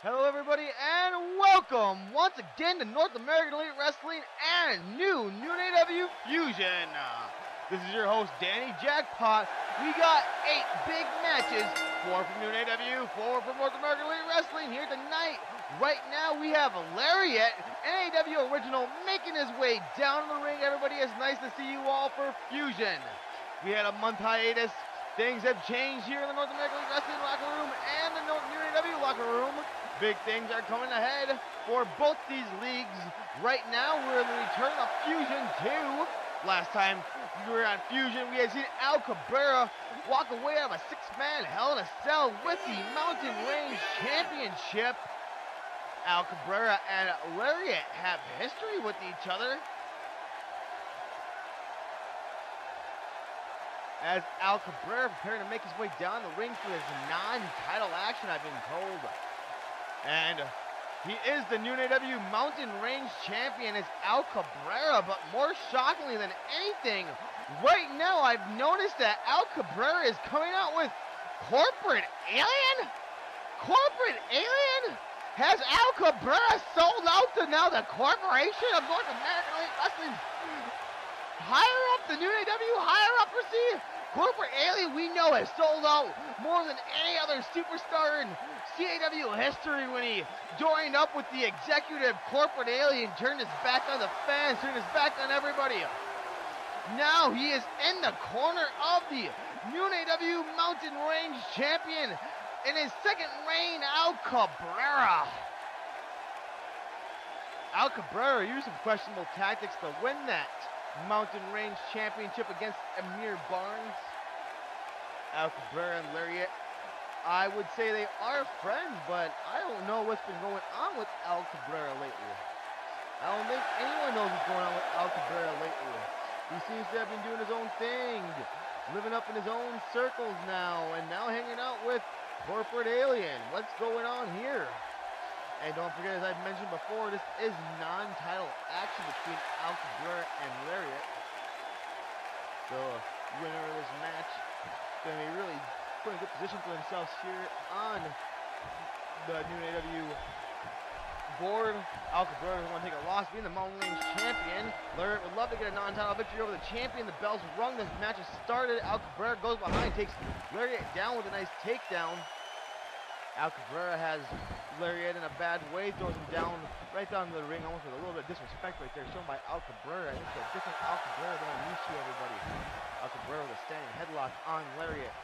Hello, everybody, and welcome once again to North American Elite Wrestling and new New AW Fusion. Uh, this is your host, Danny Jackpot. We got eight big matches, four from New AW, four from North American Elite Wrestling here tonight. Right now, we have Lariat, NAW original, making his way down the ring. Everybody, it's nice to see you all for Fusion. We had a month hiatus. Things have changed here in the North American Elite Wrestling locker room and the New AW locker room. Big things are coming ahead for both these leagues. Right now, we're in the return of Fusion 2. Last time we were on Fusion, we had seen Al Cabrera walk away out of a six-man Hell in a Cell with the Mountain Range Championship. Al Cabrera and Lariat have history with each other. As Al Cabrera preparing to make his way down the ring for his non-title action, I've been told. And he is the New AW Mountain Range Champion is Al Cabrera, but more shockingly than anything, right now I've noticed that Al Cabrera is coming out with Corporate Alien? Corporate Alien? Has Al Cabrera sold out to now the Corporation of North American Elite Wrestling? Higher up, the New higher up, see? Corporate Alien, we know, has sold out more than any other superstar in CAW history when he joined up with the executive Corporate Alien, turned his back on the fans, turned his back on everybody. Now he is in the corner of the New AW Mountain Range champion in his second reign, Al Cabrera. Al Cabrera used some questionable tactics to win that Mountain Range Championship against Amir Barnes. Al Cabrera and Lariat. I would say they are friends, but I don't know what's been going on with Al Cabrera lately. I don't think anyone knows what's going on with Al Cabrera lately. He seems to have been doing his own thing, living up in his own circles now, and now hanging out with Corporate Alien. What's going on here? And don't forget, as I've mentioned before, this is non-title action between Al Cabrera and Lariat. So, winner of this match is going to be really put in good position for themselves here on the new AW board. Al Cabrera doesn't want to take a loss, being the Mountain Range champion. Lariat would love to get a non-title victory over the champion. The bell's rung. This match has started. Al Cabrera goes behind, takes Lariat down with a nice takedown. Al Cabrera has Lariat in a bad way, throws him down right down to the ring, almost with a little bit of disrespect right there, shown by Al Cabrera. This is a different Al Cabrera than I'm used to, everybody. Al Cabrera with a standing headlock on Lariat.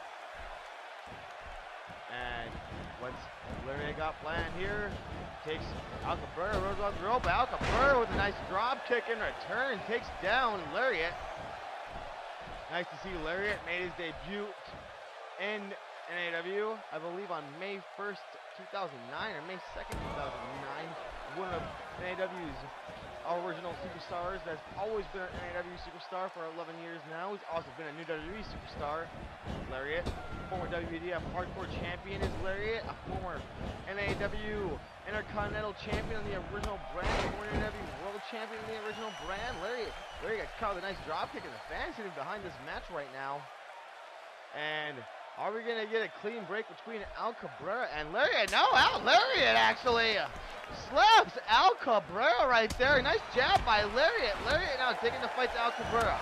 And what's Lariat got planned here? Takes Al Cabrera, rolls off the rope. Al Cabrera with a nice drop kick in return, takes down Lariat. Nice to see Lariat made his debut in NAW, I believe on May 1st, 2009 or May 2nd, 2009. One of NAW's original superstars that's always been an NAW superstar for 11 years now. He's also been a new WWE superstar. Lariat, former WWF Hardcore Champion is Lariat, a former NAW Intercontinental Champion on the original brand, former NAW World Champion on the original brand. Lariat, Lariat got caught with a nice dropkick in the fans sitting behind this match right now. And are we going to get a clean break between Al Cabrera and Lariat? No, Al Lariat actually slaps Al Cabrera right there. Nice jab by Lariat. Lariat now taking the fight to Al Cabrera.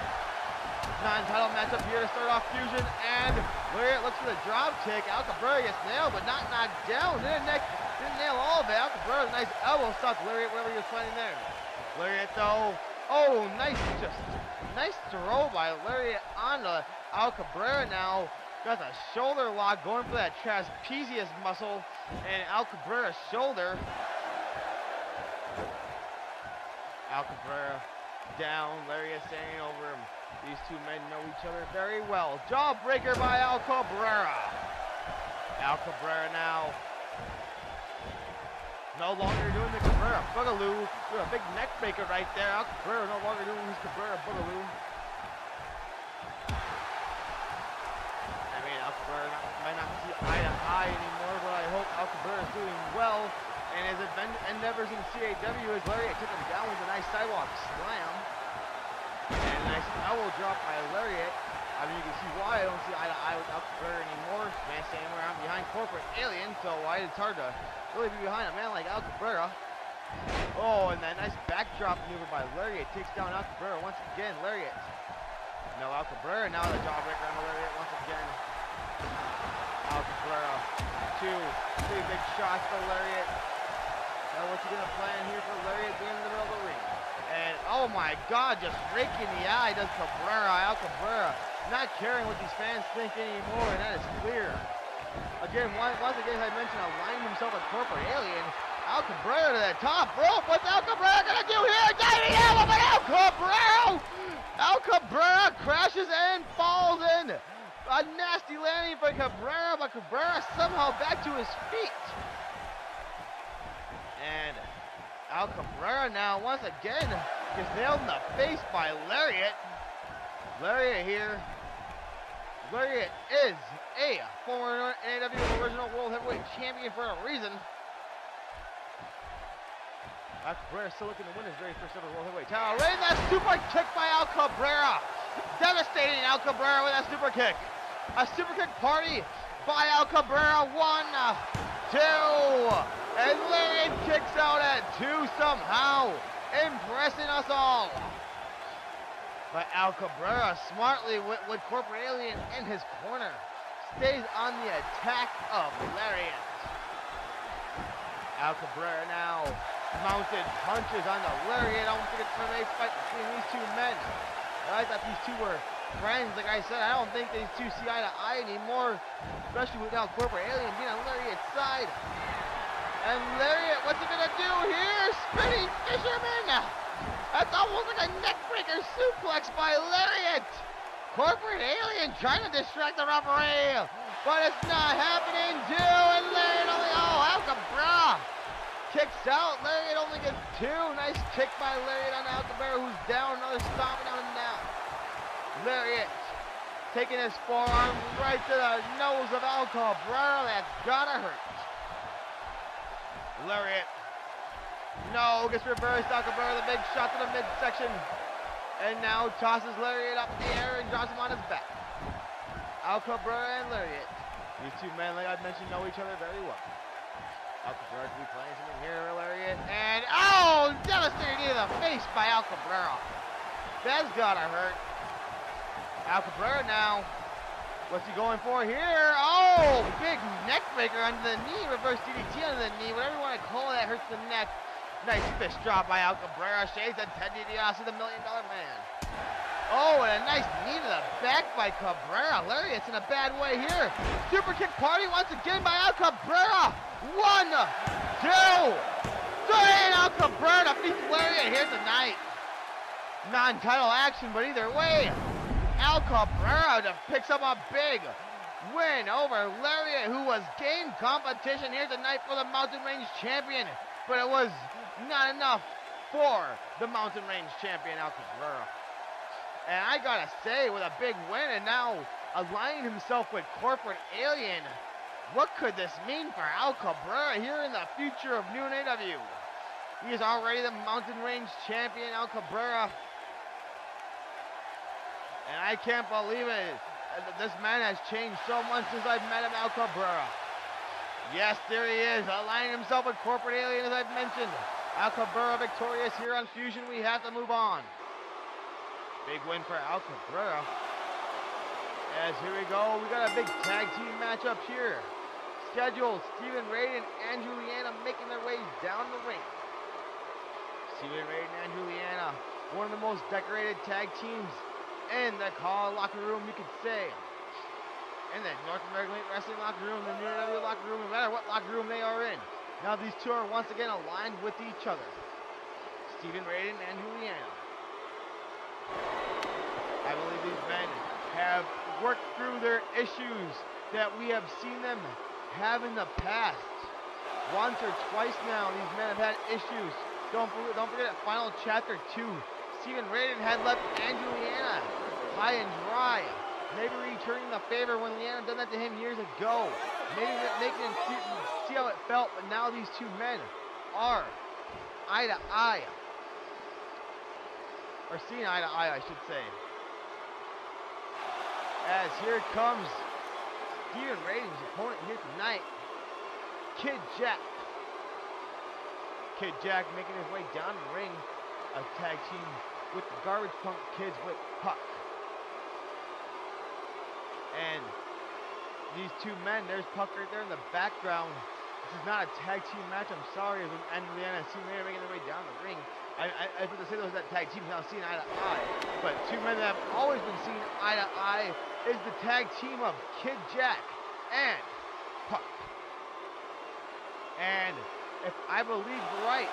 Non-title matchup here to start off Fusion, and Lariat looks for the drop kick. Al Cabrera gets nailed, but not knocked down. Didn't, neck, didn't nail all of it. Al Cabrera, nice elbow stops Lariat wherever he was fighting there. Lariat though, oh, nice, just nice throw by Lariat on uh, Al Cabrera now. Got a shoulder lock going for that trapezius muscle and Al Cabrera's shoulder. Al Cabrera down, Lariat standing over him. These two men know each other very well. Jawbreaker by Al Cabrera. Al Cabrera now no longer doing the Cabrera Boogaloo. A big neck breaker right there. Al Cabrera no longer doing his Cabrera Boogaloo. Cabrera might not see eye to eye anymore, but I hope Al Cabrera is doing well. And his endeavors in CAW as Lariat took him down with a nice sidewalk slam. And a nice elbow drop by Lariat. I mean, you can see why I don't see eye to eye with Al Cabrera anymore. Man standing around behind corporate alien, so why it's hard to really be behind a man like Al Cabrera. Oh, and that nice backdrop maneuver by Lariat takes down Al Cabrera once again. Lariat. No, Cabrera now the jawbreaker on Lariat once again. Al Cabrera. Two, three big shots for Lariat. Now what's he gonna plan here for Lariat being in the middle of the ring? And oh my god, just raking the eye does Cabrera, Al Cabrera. Not caring what these fans think anymore, and that is clear. Again, once, once again, as I mentioned, aligning himself with Corporate Alien. Al Cabrera to that top rope. What's Al Cabrera gonna do here? Diving Al Cabrera! Al Cabrera crashes and falls in. A nasty landing for Cabrera, but Cabrera somehow back to his feet. And Al Cabrera now, once again, gets nailed in the face by Lariat. Lariat here. Lariat is a former NAW Original World Heavyweight Champion for a reason. Al Cabrera still looking to win his very first ever World Heavyweight title. Right that super kick by Al Cabrera. Devastating Al Cabrera with that super kick. A super kick party by Al Cabrera. One, uh, two, and Lariat kicks out at two somehow, impressing us all. But Al Cabrera smartly with, with Corporate Alien in his corner stays on the attack of Lariat. Al Cabrera now mounted punches on the Lariat. I don't think it's a fight between these two men. I thought these two were friends. Like I said, I don't think these two see eye to eye anymore, especially without Corporate Alien being on Lariat's side. And Lariat, what's he gonna do here? Spinning Fisherman! That's almost like a neckbreaker suplex by Lariat! Corporate Alien trying to distract the referee, but it's not happening too, and Lariat only, oh, Al Cabrera kicks out. Lariat only gets two. Nice kick by Lariat on Al who's down, another stomping on him now. Lariat taking his forearm right to the nose of Al Cabrera. That's gotta hurt. Lariat. No, gets reversed. Al Cabrera, the big shot to the midsection. And now tosses Lariat up in the air and drops him on his back. Al Cabrera and Lariat. These two men, like I mentioned, know each other very well. Al Cabrera to be playing something here, Lariat. And, oh, devastating knee to the face by Al Cabrera. That's gotta hurt. Al Cabrera now. What's he going for here? Oh, big neck breaker under the knee. Reverse DDT under the knee. Whatever you want to call it, that hurts the neck. Nice fist drop by Al Cabrera. Shades and Ted DiBiase, the million dollar man. Oh, and a nice knee to the back by Cabrera. Lariat's in a bad way here. Super kick party once again by Al Cabrera. One, two, three. Al Cabrera defeats Lariat here tonight. Non-title action, but either way, Al Cabrera picks up a big win over Lariat, who was game competition here tonight for the Mountain Range champion. But it was not enough for the Mountain Range champion, Al Cabrera. And I gotta say, with a big win and now aligning himself with Corporate Alien, what could this mean for Al Cabrera here in the future of New AW? He is already the Mountain Range champion, Al Cabrera. And I can't believe it. This man has changed so much since I've met him, Al Cabrera. Yes, there he is, aligning himself with Corporate Alien, as I've mentioned. Al Cabrera victorious here on Fusion. We have to move on. Big win for Al Cabrera. As here we go, we got a big tag team matchup here. Scheduled, Stephen Raid and Andrew making their way down the ring. Stephen Raid and Andrew one of the most decorated tag teams in the call locker room, you could say. In the North American Wrestling locker room, the New locker room, no matter what locker room they are in. Now these two are once again aligned with each other. Stephen Raiden and Juliana. I believe these men have worked through their issues that we have seen them have in the past. Once or twice now, these men have had issues. Don't, don't forget final chapter two, Stephen Raiden had left Angelina high and dry. Maybe returning the favor when Leanna done that to him years ago. Maybe making him see, see how it felt, but now these two men are eye to eye. Or seeing eye to eye, I should say. As here comes Steven Rating's opponent here tonight, Kid Jack. Kid Jack making his way down the ring, a tag team with the Garbage Punk Kids with Puck. And these two men, there's Puck right there in the background. This is not a tag team match. I'm sorry, as Angelina and Steven Rating making their way down the ring. I, I, I was to say those that tag team now seen eye to eye, but two men that have always been seen eye to eye is the tag team of Kid Jack and Puck. And if I believe right,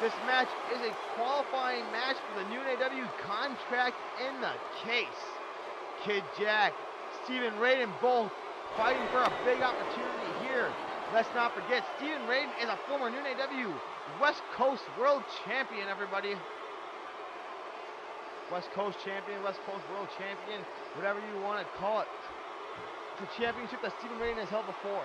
this match is a qualifying match for the new NAW contract in the case. Kid Jack, Steven Raiden both fighting for a big opportunity here. Let's not forget, Steven Raiden is a former new NAW West Coast World Champion, everybody. West Coast Champion, West Coast World Champion, whatever you want to call it. It's a championship that Steven Raiden has held before.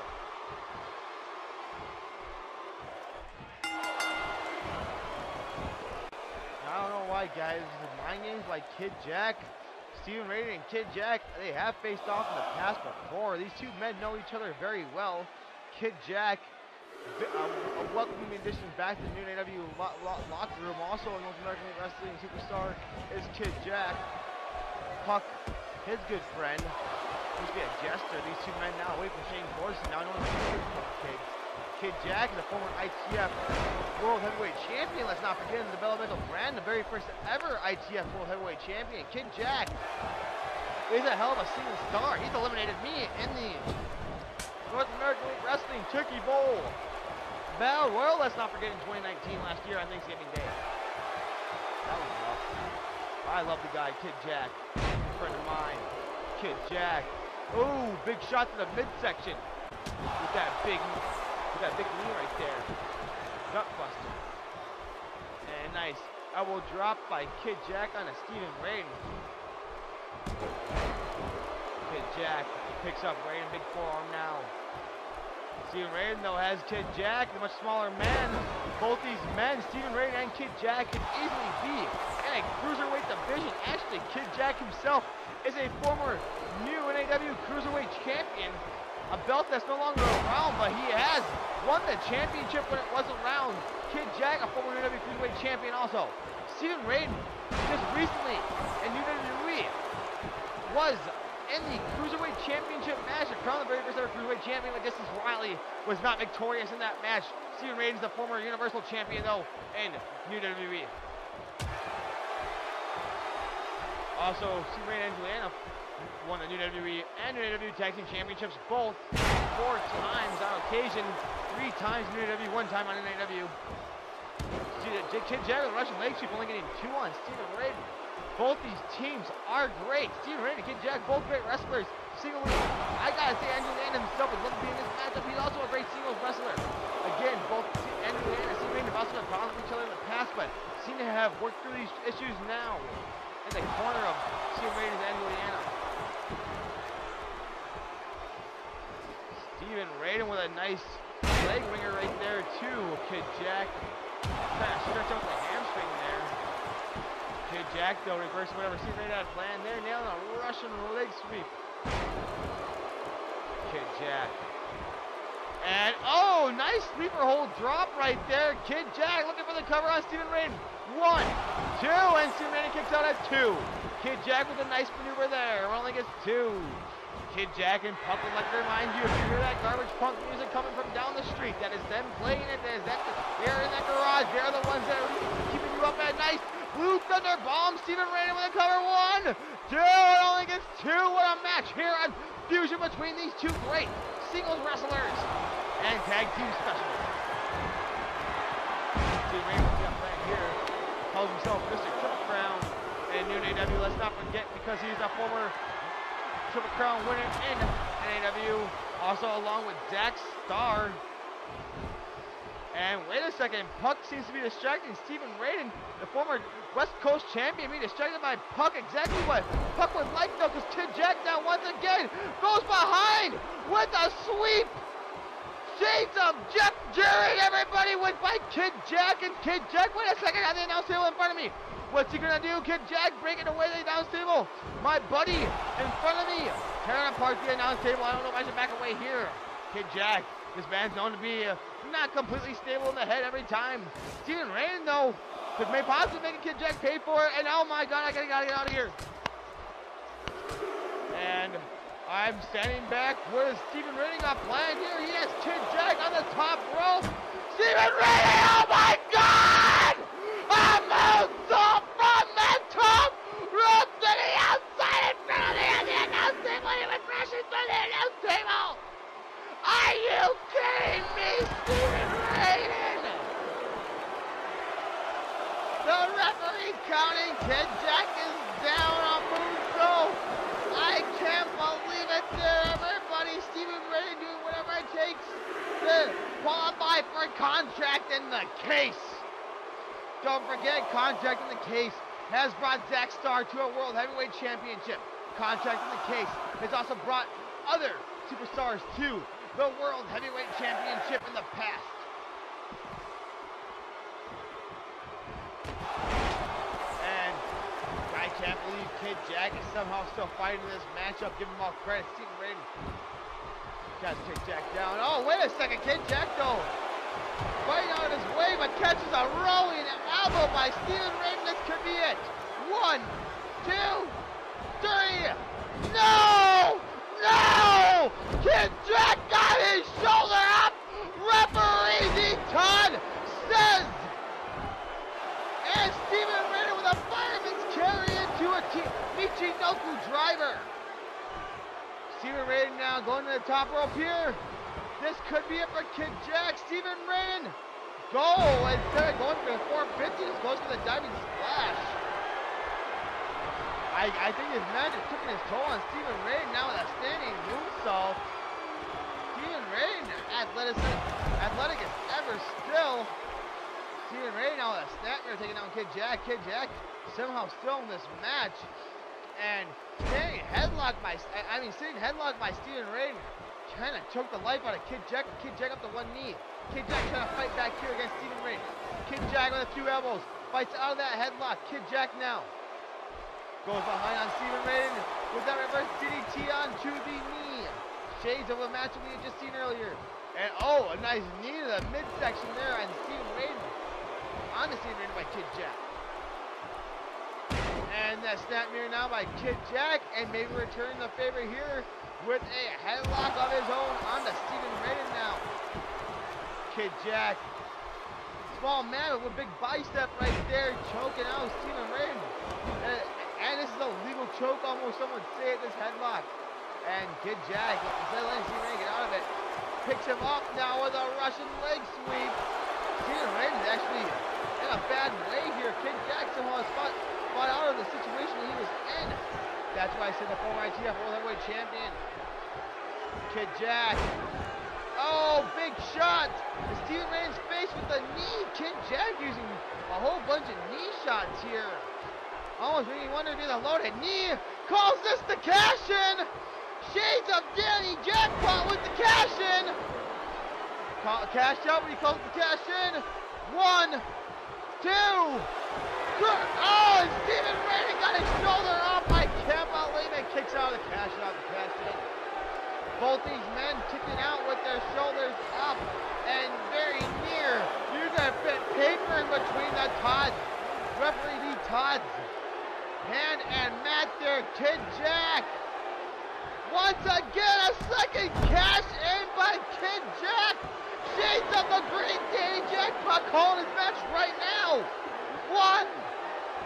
I don't know why, guys. Mind games like Kid Jack, Steven Raiden, and Kid Jack, they have faced off in the past before. These two men know each other very well. Kid Jack, a, a welcoming addition back to the new AW lo lo locker room. Also a North American Wrestling superstar is Kid Jack. Puck, his good friend, used to be a jester. These two men now away from Shane Corson, now known as the Kids. Kid Jack a former ITF World Heavyweight Champion. Let's not forget the developmental brand, the very first ever ITF World Heavyweight Champion. Kid Jack is a hell of a single star. He's eliminated me in the North American Wrestling Turkey Bowl. Battle Royal, let's not forget in 2019 last year on Thanksgiving Day. That was rough. I love the guy, Kid Jack. friend of mine. Kid Jack. Ooh, big shot to the midsection. With that big with that big knee right there. Gutbuster. And nice elbow drop by Kid Jack on a Steven Raiden. Kid Jack picks up Raiden, big forearm now. Steven Raiden though has Kid Jack, the much smaller man. Both these men, Steven Raiden and Kid Jack, could easily be in a cruiserweight division. Actually, Kid Jack himself is a former new NAW Cruiserweight Champion a belt that's no longer around, but he has won the championship when it wasn't around. Kid Jack, a former WWE Cruiserweight champion also. Steven Raiden, just recently in WWE, was in the Cruiserweight Championship match to crown the very first ever Cruiserweight Champion, but Distance Riley was not victorious in that match. Steven Raiden's the former Universal Champion, though, in New WWE. Also, Steven Raiden and Juliana won the new WWE and new WWE Tag Team Championships both four times on occasion, three times in new WWE, one time on NAW. Kid Jagger, the Russian leg sweep, only getting two on Steven Raiden. Both these teams are great. Steven Raiden and Kid Jack, both great wrestlers. Singles, I gotta say, Andrew Land himself would love to be in this matchup. He's also a great singles wrestler. Again, both Andrew Land and Steven Raiden have also had problems with each other in the past, but seem to have worked through these issues now in the corner of Steven Raiden and Andrew Indiana. Steven Raiden with a nice leg winger right there too. Kid Jack kind of stretch out the hamstring there. Kid Jack though reverse whatever Steven Raiden had planned there, nailing a Russian leg sweep. Kid Jack. And oh, nice sleeper hold drop right there. Kid Jack looking for the cover on Steven Raiden. One, two, and Steven Raiden kicks out at two. Kid Jack with a nice maneuver there. Only gets two. Kid Jack and like to remind you if you hear that garbage punk music coming from down the street, that is them playing it. That they're in that garage. They're the ones that are keeping you up at night. Blue Thunder Bomb. Steven Raiden with a cover. One, two. It only gets two. What a match here on Fusion between these two great singles wrestlers and tag team specialists. Steven Raiden right here calls himself Mr. Triple Crown and New AW. Let's not forget because he's a former Triple Crown winner in NAW. Also along with Dax Starr. And wait a second, Puck seems to be distracting Steven Raiden, the former West Coast champion, being distracted by Puck. Exactly what Puck would like though, because Kid Jack now once again goes behind with a sweep. Shades of Jeff During everybody went by Kid Jack and Kid Jack. Wait a second, I have the announce table in front of me. What's he gonna do? Kid Jack breaking away the announce table. My buddy in front of me. Tearing apart the announce table. I don't know if I should back away here. Kid Jack, this man's known to be uh, not completely stable in the head every time. Steven Rain though, could may possibly make a Kid Jack pay for it. And oh my god, I gotta, gotta get out of here. And I'm standing back. Where is Steven Rain got planned here? He has Kid Jack on the top rope. Steven Rain, oh my god! A moonsault from the top rope to the outside in front of the, the announce table. He went crashing through the announce table. You kidding me, Rain? The referee counting. Kid Jack is down on. I can't believe it everybody. Rain doing whatever it takes to qualify for a contract in the case. Don't forget, contract in the case has brought Zack Starr to a World Heavyweight Championship. Contract in the case has also brought other superstars to the World Heavyweight Championship in the past. And I can't believe Kid Jack is somehow still fighting this matchup. Give him all credit. Steven Rain got Kid Jack down. Oh, wait a second. Kid Jack, though, fighting out of his way, but catches a rolling elbow by Steven Rain. This could be it. One, two, three. No! No! Kid Jack got his shoulder up. Referee D. Todd says. And Steven Rain with a fireman's carry into a Michinoku driver. Steven Rain now going to the top rope here. This could be it for Kid Jack. Steven Rain go instead of going for the 450, just goes for the diving splash. I, I think his man is taking his toll on Steven Rain now with a standing moonsault. Steven Rain, athletic, athletic as ever still. Steven Rain now with a snapmare taking down Kid Jack. Kid Jack somehow still in this match. And staying headlock by, I mean, sitting headlock by Steven Rain trying to choke the life out of Kid Jack. Kid Jack up to one knee. Kid Jack trying to fight back here against Steven Rain. Kid Jack with a few elbows. Fights out of that headlock. Kid Jack now. Goes behind on Steven Rain with that reverse DDT onto the knee. Shades of a match we had just seen earlier. And oh, a nice knee to the midsection there on Steven Rain. On the Steven Rain by Kid Jack. And that snapmare now by Kid Jack. And maybe returning the favor here with a headlock of his own onto Steven Rain now. Kid Jack. Small man with a big bicep right there, choking out Steven Rain. And, and this is a legal choke, almost someone it, this headlock. And Kid Jack, instead of letting Steven Rain get out of it, picks him up now with a Russian leg sweep. Steven Rain is actually in a bad way here. Kid Jack somehow has fought, fought out of the situation he was in. That's why I said the former ITF World Heavyweight Champion. Kid Jack. Oh, big shot. Steven Rain's face with the knee. Kid Jack using a whole bunch of knee shots here. Almost making you wonder if the loaded knee. Calls this the cash in. Shades of Danny Jackpot with the cash in. Call, cash out, but he calls the cash in. One, two, three. Oh, and Steven Rain got his shoulder up. I can't believe it. Kicks out of the cash out, the cash in. Both these men kicking out with their shoulders up and very near. You're gonna fit paper in between the Todds. Referee D Todds. Hand and mat there, Kid Jack. Once again, a second cash in by Kid Jack. Shades of the Green Danny Jackpot calling his match right now. One,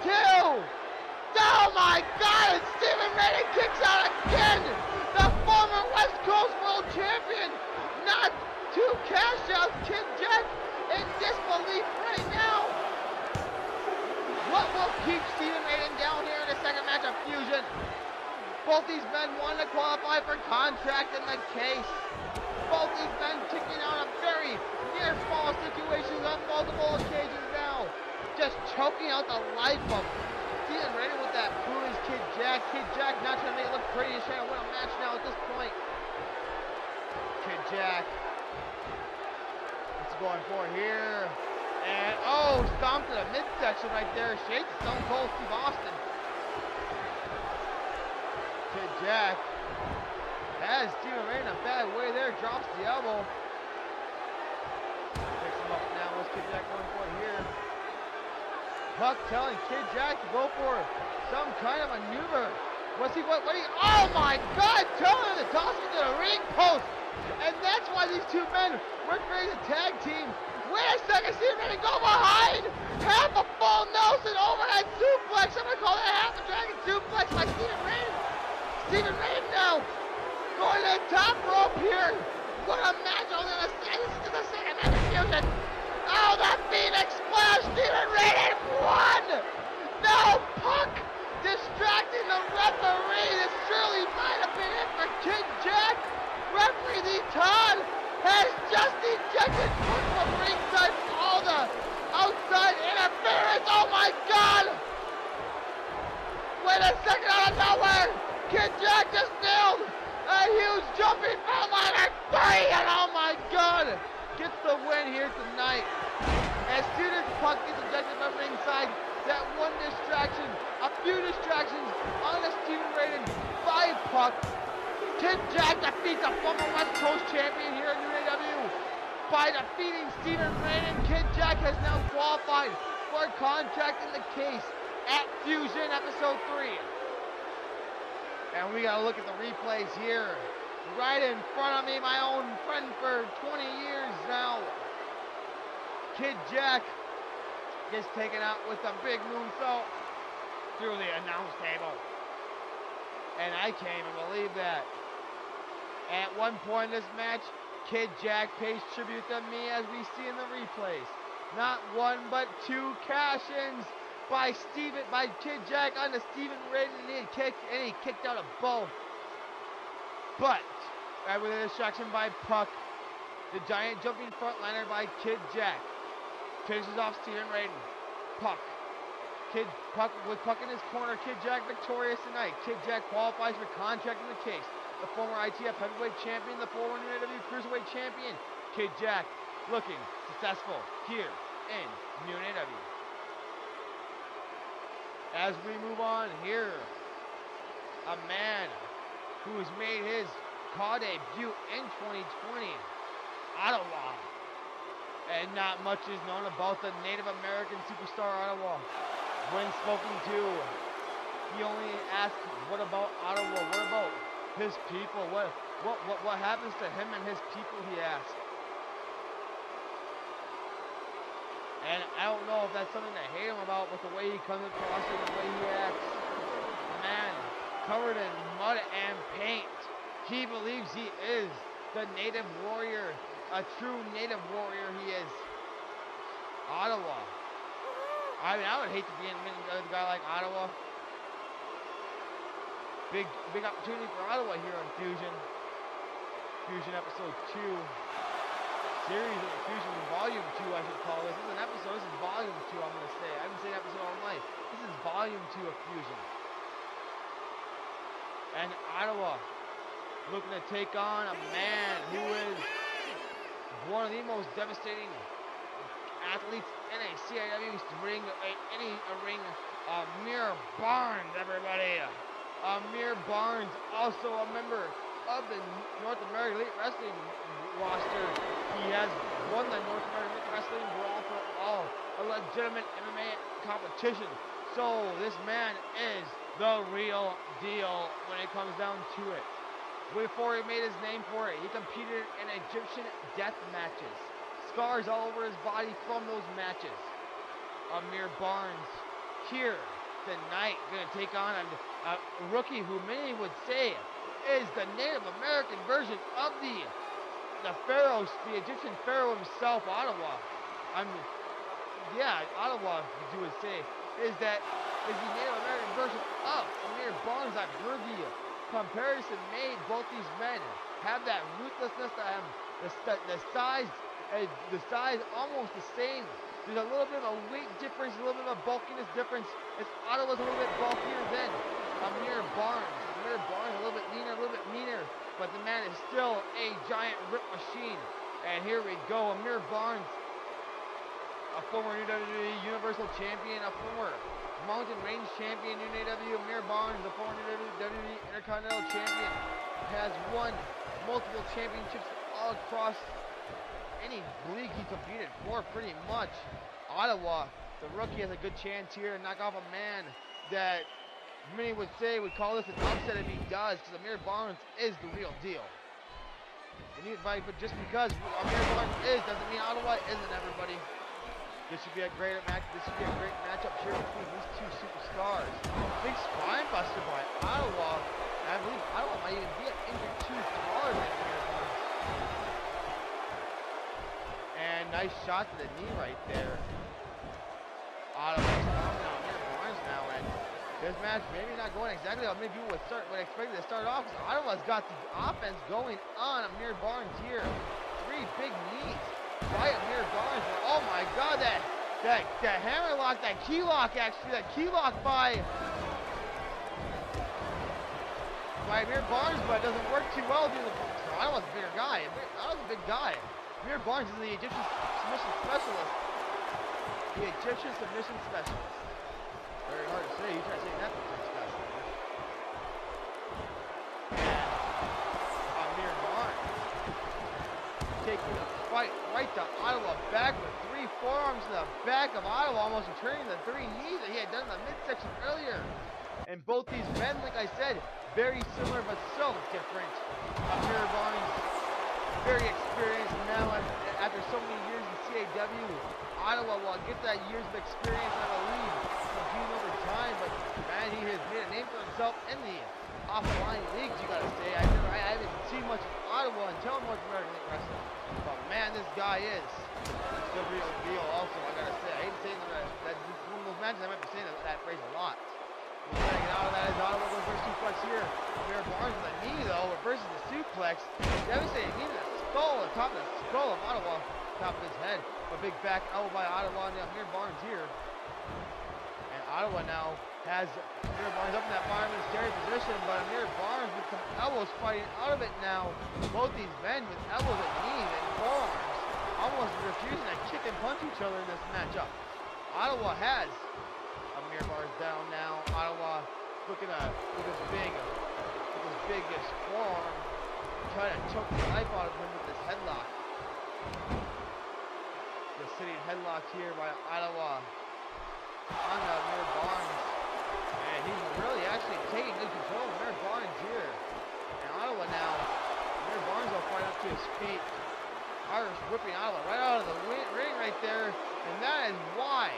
two. Oh my God! And Steven Rain kicks out again. The former West Coast World Champion, not two cash outs. Kid Jack in disbelief right now. What will keep Steven Raiden down here in the second match of Fusion? Both these men wanted to qualify for contract in the case. Both these men kicking out of very near fall situations on multiple occasions now. Just choking out the life of Steven Raiden with that foolish Kid Jack. Kid Jack not trying to make it look pretty. He's trying to win a match now at this point. Kid Jack. Let's going for here. And, oh, stomped to the midsection right there. Shakes Stone Cold Steve Austin. Kid Jack has Steven Ray in a bad way there. Drops the elbow. Picks him up now. What's Kid Jack going for here? Puck telling Kid Jack to go for some kind of maneuver. What's he, what, what he, oh my God, him to toss him to the ring post. And that's why these two men were great as a tag team. Steven Ray go behind. Half a full Nelson overhead suplex. I'm going to call that half a dragon suplex by Steven Ray. Steven Reed now going to the top rope here. What a match on the this is the second match fusion. Oh, that Phoenix splash, Steven Reed won. Now Puck distracting the referee. This surely might have been it for Kid Jack. Referee Lee Todd has just ejected Puck from ringside for all the outside interference. Oh my God! Wait a second out of nowhere! Kid Jack just nailed a huge jumping frontliner three, and oh my god, gets the win here tonight. As soon as Puck gets ejected from ringside, that one distraction, a few distractions on a Steven Raiden by Puck. Kid Jack defeats a former West Coast champion here in UAW by defeating Steven Raiden. Kid Jack has now qualified for a contract in the case at Fusion Episode 3. And we got to look at the replays here. Right in front of me, my own friend for 20 years now. Kid Jack gets taken out with a big moonsault through the announce table. And I can't even believe that. At one point in this match, Kid Jack pays tribute to me as we see in the replays. Not one, but two cash-ins by Steven, by Kid Jack on the Steven Raiden and he kicked and he kicked out a both. But right with a distraction by Puck, the giant jumping frontliner by Kid Jack finishes off Steven Raiden. Puck. Kid Puck with Puck in his corner. Kid Jack victorious tonight. Kid Jack qualifies for contract in the case. The former ITF heavyweight champion, the former UAW cruiserweight champion. Kid Jack looking successful here in New AW. As we move on here, a man who has made his CAW debut in 2020, Ottawa. And not much is known about the Native American superstar Ottawa. When spoken to, he only asked, what about Ottawa? What about his people? What, what, what, what happens to him and his people, he asked. And I don't know if that's something to hate him about but the way he comes across and the way he acts. Man, covered in mud and paint. He believes he is the native warrior, a true native warrior he is. Ottawa. I mean, I would hate to be in a guy like Ottawa. Big, big opportunity for Ottawa here on Fusion. Fusion episode two series of Fusion Volume 2, I should call this. This is an episode, this is Volume 2, I'm to say. I haven't seen episode all my life. This is Volume 2 of Fusion. And Ottawa looking to take on a man who is one of the most devastating athletes in a CIW ring, any a ring. Amir Barnes, everybody. Amir Barnes, also a member of the North American Elite Wrestling roster. He has won the North American Elite Wrestling Brawl for All, a legitimate MMA competition. So this man is the real deal when it comes down to it. Before he made his name for it, he competed in Egyptian death matches. Scars all over his body from those matches. Amir Barnes here tonight going to take on a, a rookie who many would say is the Native American version of the the pharaoh, the Egyptian pharaoh himself, Ottawa. I'm, yeah, Ottawa, you would say, is that is the Native American version of Amir Barnes. Heard the comparison made. Both these men have that ruthlessness to them. The, the size, uh, the size almost the same. There's a little bit of a weight difference, a little bit of a bulkiness difference. It's Ottawa's a little bit bulkier than Amir Barnes. Amir Barnes a little bit leaner, a little bit meaner, but the man is still a giant rip machine. And here we go, Amir Barnes, a former WWE Universal Champion, a former Mountain Range Champion, UNAW, Amir Barnes, the former WWE Intercontinental Champion, has won multiple championships all across any league he competed for, pretty much. Ottawa, the rookie has a good chance here to knock off a man that many would say would call this an upset if he does, because Amir Barnes is the real deal. We need fight, but just because Amir Barnes is doesn't mean Ottawa isn't everybody. This should be a great match. This should be a great matchup here between these two superstars. Big spine buster by Ottawa. And I believe Ottawa might even be an injured two taller than Barnes. And nice shot to the knee right there. Dominant on Amir Barnes now, and this match maybe not going exactly how many people would start would expect it to start off. Ottawa's got the offense going on Amir Barnes here. Three big knees by Amir Barnes. Oh my god, that that that hammer lock, that key lock actually, that key lock by by Amir Barnes, but it doesn't work too well to the so Ottawa's a bigger guy. I was a big guy. Amir Barnes is the Egyptian submission specialist. The Egyptian submission specialist. Very hard to say. You try to say that submission specialist. And Amir Barnes taking a fight right to Ottawa back with three forearms in the back of Ottawa, almost returning the three knees that he had done in the midsection earlier. And both these men, like I said, very similar but so different. Amir Barnes, very experienced now after so many years in CAW. Ottawa will get that years of experience, I believe, competing over time. But man, he has made a name for himself in the offline leagues, you gotta say. I, I haven't seen much Ottawa until North American Wrestling. But man, this guy is the real deal also, I gotta say. I hate saying that, uh, that one of those matches, I might be saying that, that phrase a lot. We're trying to get out of that Ottawa goes for a suplex here. Amir Barnes with a knee though, versus the suplex. Devastating knee to the skull, the top of the skull of Ottawa, top of his head. A big back elbow by Ottawa and uh, Amir Barnes here. And Ottawa now has Amir Barnes up in that fireman's carry position, but Amir Barnes with some elbows fighting out of it now. Both these men with elbows and knees and forearms almost refusing to kick and punch each other in this matchup. Ottawa has Amir Barnes down now. Ottawa looking at with his big, with his biggest forearm, trying to choke the life out of him with this headlock. The sitting headlock here by Ottawa on Amir Barnes. And he's really actually taking good control of Amir Barnes here. And Ottawa now, Amir Barnes will fight up to his feet. Irish whipping Ottawa right out of the ring right there. And that is why,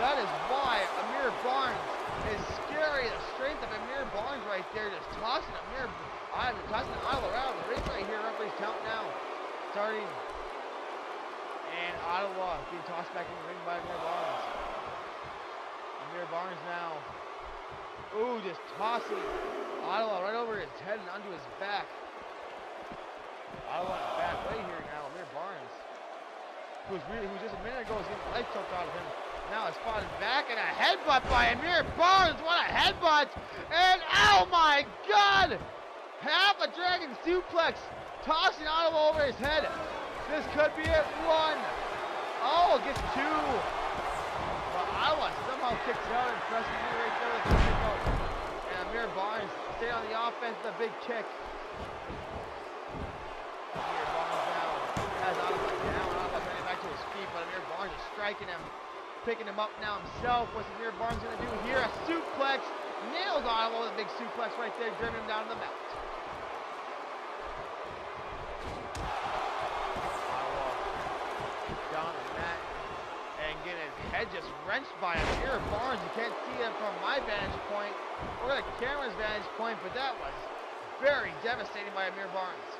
that is why Amir Barnes is scary. The strength of Amir Barnes right there, just tossing Amir, I'm tossing Ottawa out of the ring right here. Referee's count now. Starting and Ottawa being tossed back in the ring by Amir Barnes. Amir Barnes now. Ooh, just tossing Ottawa right over his head and onto his back. Ottawa bad way here now. Amir Barnes, who was really, who just a minute ago was getting life choked out of him, now is spotted back and a headbutt by Amir Barnes. What a headbutt! And oh my God! Half a dragon suplex, tossing Ottawa over his head. This could be it. One. Oh, gets two. Ottawa somehow kicks out and presses me right there with the kick And Amir Barnes stay on the offense, the big kick. Amir Barnes now has Ottawa down. Ottawa's running back to his feet, but Amir Barnes is striking him, picking him up now himself. What's Amir Barnes going to do here? A suplex. Nails Ottawa with a big suplex right there, driving him down to the mat. Head just wrenched by Amir Barnes. You can't see it from my vantage point or the camera's vantage point, but that was very devastating by Amir Barnes.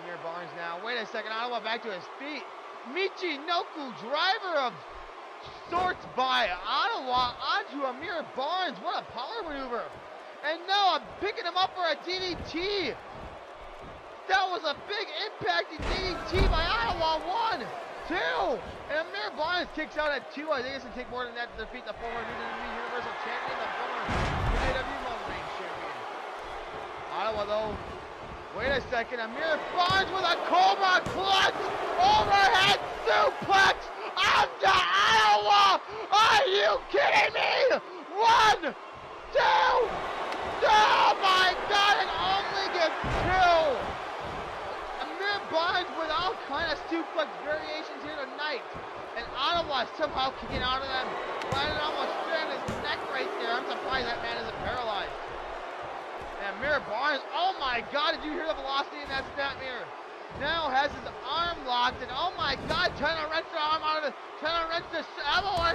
Amir Barnes now. Wait a second. Ottawa back to his feet. Michinoku driver of sorts by Ottawa onto Amir Barnes. What a power maneuver. And now I'm picking him up for a DDT. That was a big impacting DDT by Ottawa. One two. And Amir Barnes kicks out at two. I think it's going to take more than that to defeat the former WWE Universal Champion, the former WWE Mountain Range Champion. Ottawa, though, Wait a second, Amir Barnes with a Cobra clutch! Overhead suplex onto Iowa. Are you kidding me? One, two, oh my god, it only gets two! Barnes with all kind of suplex variations here tonight. And Ottawa somehow kicking out of them. Landed almost on his neck right there. I'm surprised that man isn't paralyzed. And Amir Barnes, oh my god, did you hear the velocity in that snapmare? Now has his arm locked, and oh my god, trying to wrench the arm out of the, trying to wrench the elbow,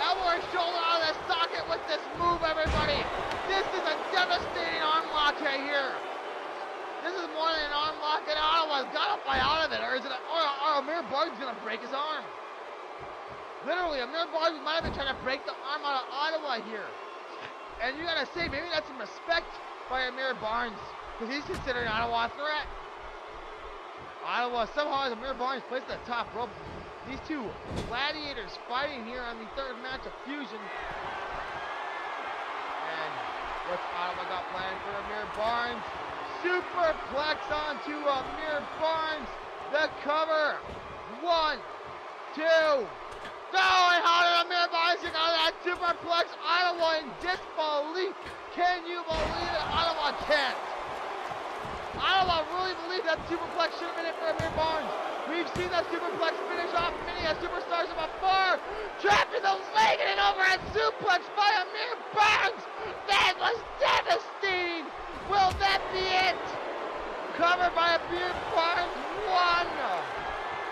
elbow shoulder out of the socket with this move, everybody. This is a devastating arm lock right here. This is more than an arm lock, and Ottawa's got to fly out of it, or is it, a, or, or Amir Barnes gonna break his arm? Literally, Amir Barnes might have been trying to break the arm out of Ottawa here. And you gotta say, maybe that's some respect by Amir Barnes, because he's considered Ottawa threat. Ottawa somehow has Amir Barnes placed at the top rope. These two gladiators fighting here on the third match of Fusion. And what's Ottawa got planned for Amir Barnes? Superplex onto Amir Barnes. The cover. One, two, Oh, and how did Amir Barnes get out of that superplex? Ottawa in disbelief. Can you believe it? Ottawa can't. Ottawa really believe that superplex should have been it for Amir Barnes. We've seen that superplex finish off many a superstars before. Trapped in the leg and an overhead suplex by Amir Barnes. That was devastating. Will that be it? Covered by Amir Barnes. One,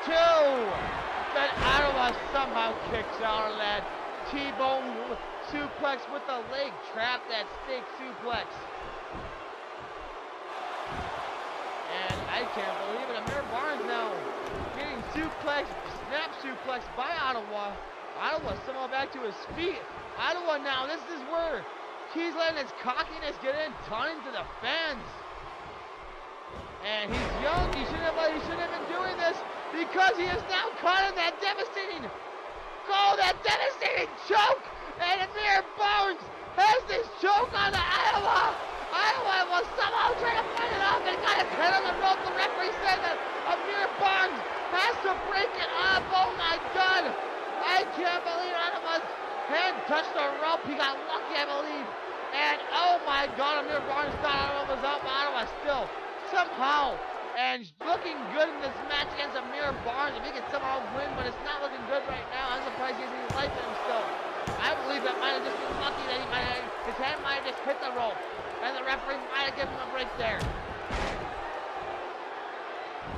two. Then Ottawa somehow kicks out of that T-bone suplex with the leg trap, that stake suplex. And I can't believe it. Amir Barnes now getting suplex, snap suplex by Ottawa. Ottawa somehow back to his feet. Ottawa now, this is where he's letting his cockiness get in, taunting to the fans. And he's young, he shouldn't have, he shouldn't have been doing this because he is now caught in that devastating, oh, that devastating choke. And Amir Barnes has this choke on the Iowa. Iowa was somehow trying to fight it off and got his head on the rope. The referee said that Amir Barnes has to break it up. Oh my God. I can't believe Iowa's hand touched the rope. He got lucky, I believe. And oh my God, Amir Barnes thought Iowa was up. Iowa still somehow and looking good in this match against Amir Barnes. If he can somehow win, but it's not looking good right now. I'm surprised he has any life in him still. I believe that might have just been lucky that he might have, his hand might have just hit the rope, and the referee might have given him a break there.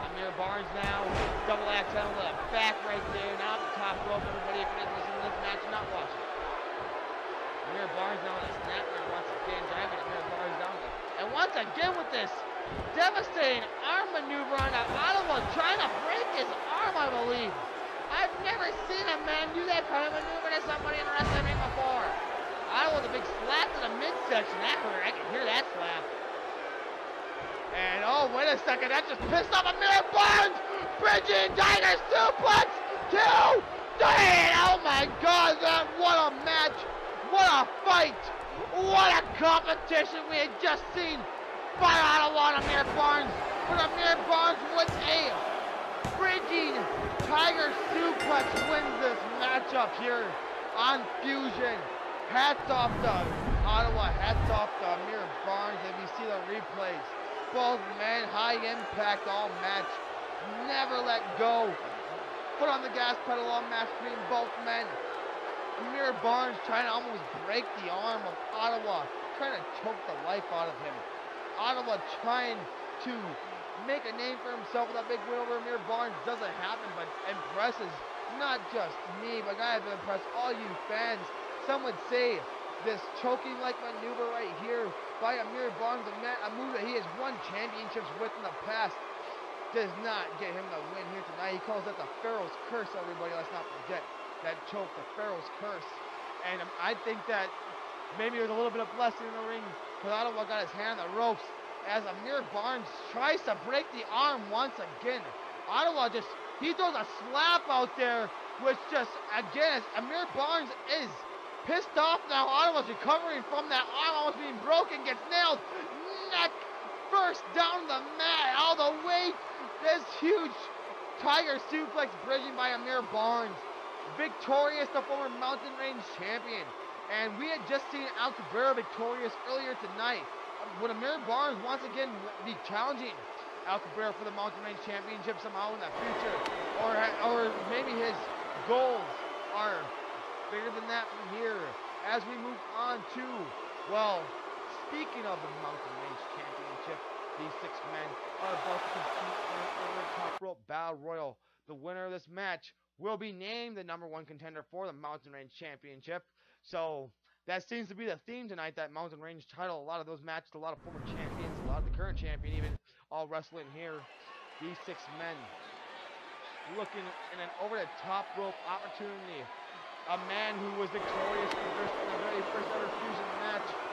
Amir Barnes now, double axe on the back right there, now the top rope. Everybody, match, you're not watching. Amir Barnes now on the snap once again, driving Amir Barnes down. And once again with this Devastating arm maneuver on that Ottawa trying to break his arm, I believe. I've never seen a man do that kind of maneuver to somebody in a wrestling before. Ottawa with a big slap to the midsection. That hurt. I can hear that slap. And oh, wait a second. That just pissed off Amir Barnes. Bridging Tiger suplex. Two, Oh my God. That what a match. What a fight. What a competition we had just seen by Ottawa on Amir Barnes. But Amir Barnes with a freaking Tiger Suplex wins this matchup here on Fusion. Hats off to Ottawa, hats off to Amir Barnes. If you see the replays, both men high impact all match. Never let go. Put on the gas pedal on match between both men. Amir Barnes trying to almost break the arm of Ottawa, trying to choke the life out of him. Ottawa trying to make a name for himself with that big win over Amir Barnes doesn't happen, but impresses not just me, but I have impressed all you fans. Some would say this choking-like maneuver right here by Amir Barnes, a move that he has won championships with in the past, does not get him the win here tonight. He calls that the Pharaoh's Curse, everybody. Let's not forget that choke, the Pharaoh's Curse. And I think that maybe there's a little bit of blessing in the ring but Ottawa got his hand on the ropes as Amir Barnes tries to break the arm once again. Ottawa just, he throws a slap out there, which just, again, Amir Barnes is pissed off now. Ottawa's recovering from that arm almost being broken, gets nailed. Neck first down the mat, all the weight. This huge tiger suplex bridging by Amir Barnes. Victorious, the former Mountain Range champion. And we had just seen Al Cabrera victorious earlier tonight. Would Amir Barnes once again be challenging Al Cabrera for the Mountain Range Championship somehow in the future? Or, or maybe his goals are bigger than that from here as we move on to, well, speaking of the Mountain these six men are about to compete in the top rope battle royal. The winner of this match will be named the number one contender for the Mountain Range Championship. So that seems to be the theme tonight, that Mountain Range title. A lot of those matches, a lot of former champions, a lot of the current champion even, all wrestling here. These six men looking in an over-the-top rope opportunity. A man who was victorious in the very first ever Fusion match,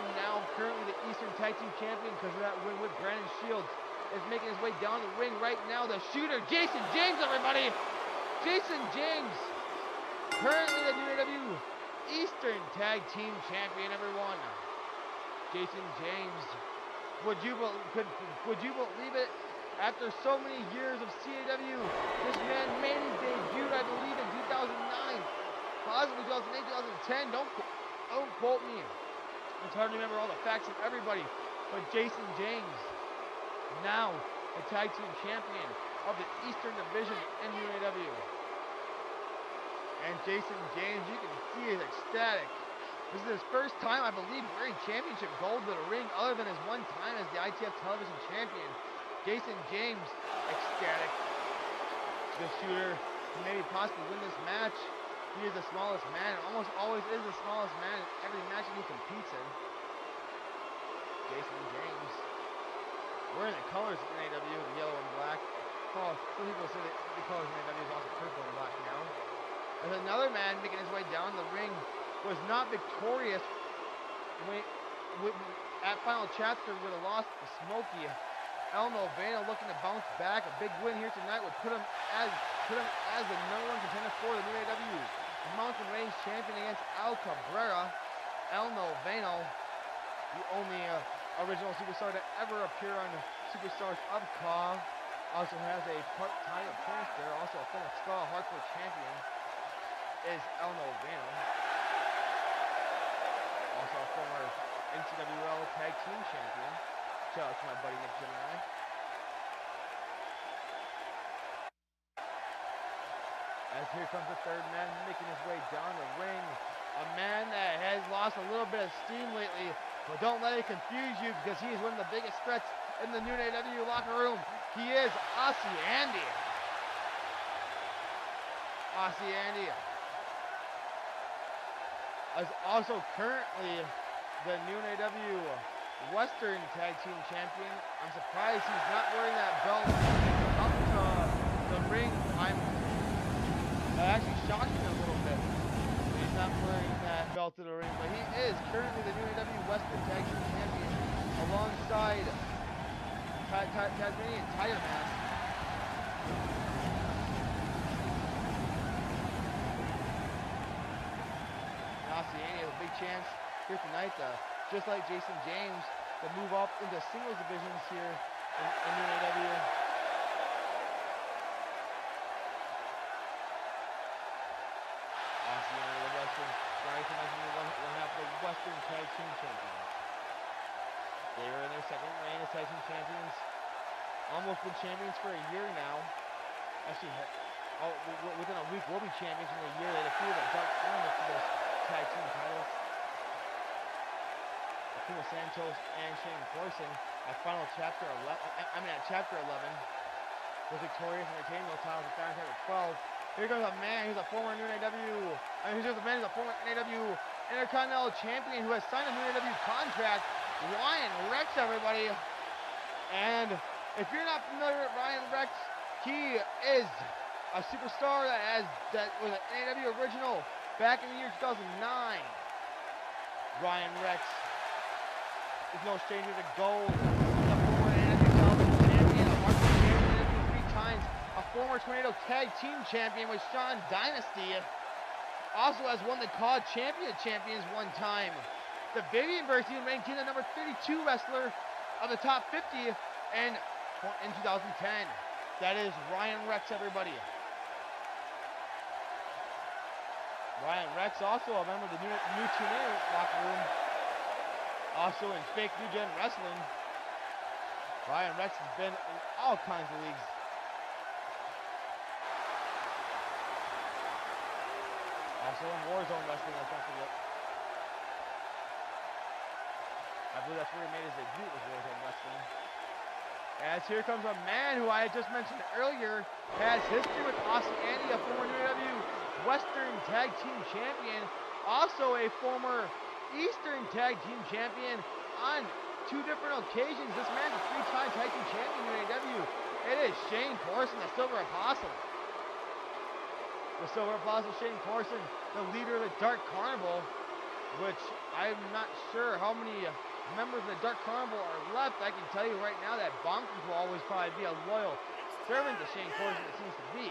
and now currently the Eastern Tag Team Champion because of that win with Brandon Shields, is making his way down the ring right now. The shooter, Jason James, everybody! Jason James, currently the WWE Eastern Tag Team Champion, everyone. Jason James, would you could would you believe it? After so many years of CAW, this man made his debut, I believe, in 2009, possibly 2008, 2010. Don't don't quote me. It's hard to remember all the facts of everybody, but Jason James, now the tag team champion of the Eastern Division in UAW. And Jason James, you can see he's ecstatic. This is his first time, I believe, wearing championship gold to the ring, other than his one time as the ITF television champion. Jason James, ecstatic. The shooter maybe possibly win this match. He is the smallest man, and almost always is the smallest man in every match he competes in. Jason James. Wearing the colors of NAW, the yellow and black. Oh, some people say that the colors of NAW is also purple and black now. As another man making his way down the ring was not victorious when, when, at final chapter with a loss to Smokey. El Noveno looking to bounce back. A big win here tonight would put him as put him as the number one contender for the new AW Mountain Range champion against Al Cabrera. El Noveno, the only uh, original superstar to ever appear on Superstars of Kong. Also has a part-time appearance there. Also a former Skull Hardcore champion is El Noveno. Also a former NCWL Tag Team Champion. Shout out to my buddy Nick Gemini. As here comes the third man making his way down the ring. A man that has lost a little bit of steam lately, but don't let it confuse you because he is one of the biggest threats in the new AW locker room. He is Aussie Andy. Aussie Andy is also currently the new AW Western Tag Team Champion. I'm surprised he's not wearing that belt up to uh, the ring. I'm that actually shocked me a little bit. He's not wearing that belt to the ring, but he is currently the new AW Western Tag Team Champion alongside Tasmanian Tiger Mask. Aussie Andy has a big chance here tonight, to, just like Jason James, to move up into singles divisions here in, in UAW. Aussie Andy, the Western, one, one half of the Western Tag Team Champions. They were in their second reign as Tag Team Champions. Almost been champions for a year now. Actually, oh, within a week, we'll be champions in a year. They defeated the Dark Carnival for tag team titles. Akuma Santos and Shane Corson at final chapter 11, I mean at chapter 11, was victorious in the titles at final chapter 12. Here comes a man who's a former new NAW, I mean, a man who's a former NAW Intercontinental Champion who has signed a new NAW contract, Ryan Rex, everybody. And if you're not familiar with Ryan Rex, he is a superstar that has that was an NAW original Back in the year 2009, Ryan Rex is no stranger to gold. Former NWL champion, a champion three times, former Tornado Tag Team champion with Sean Dynasty. Also has won the COD Champion Champions one time. The Vivian Verse ranked maintained the number 32 wrestler of the top 50 in, in 2010. That is Ryan Rex, everybody. Ryan Rex also a member of the new, new TNA locker room. Also in fake New Gen Wrestling. Ryan Rex has been in all kinds of leagues. Wrestling, let's not forget. I believe that's where he made his debut was Warzone Wrestling. As here comes a man who I had just mentioned earlier, has history with Aussie Andy, a former UW Western Tag Team Champion, also a former Eastern Tag Team Champion on two different occasions. This man's a three-time Tag Team Champion in UAW. It is Shane Corson, the Silver Apostle. The Silver Apostle, Shane Corson, the leader of the Dark Carnival, which I'm not sure how many members of the Dark Carnival are left, I can tell you right now that Bonkers will always probably be a loyal servant to Shane Corson, it seems to be.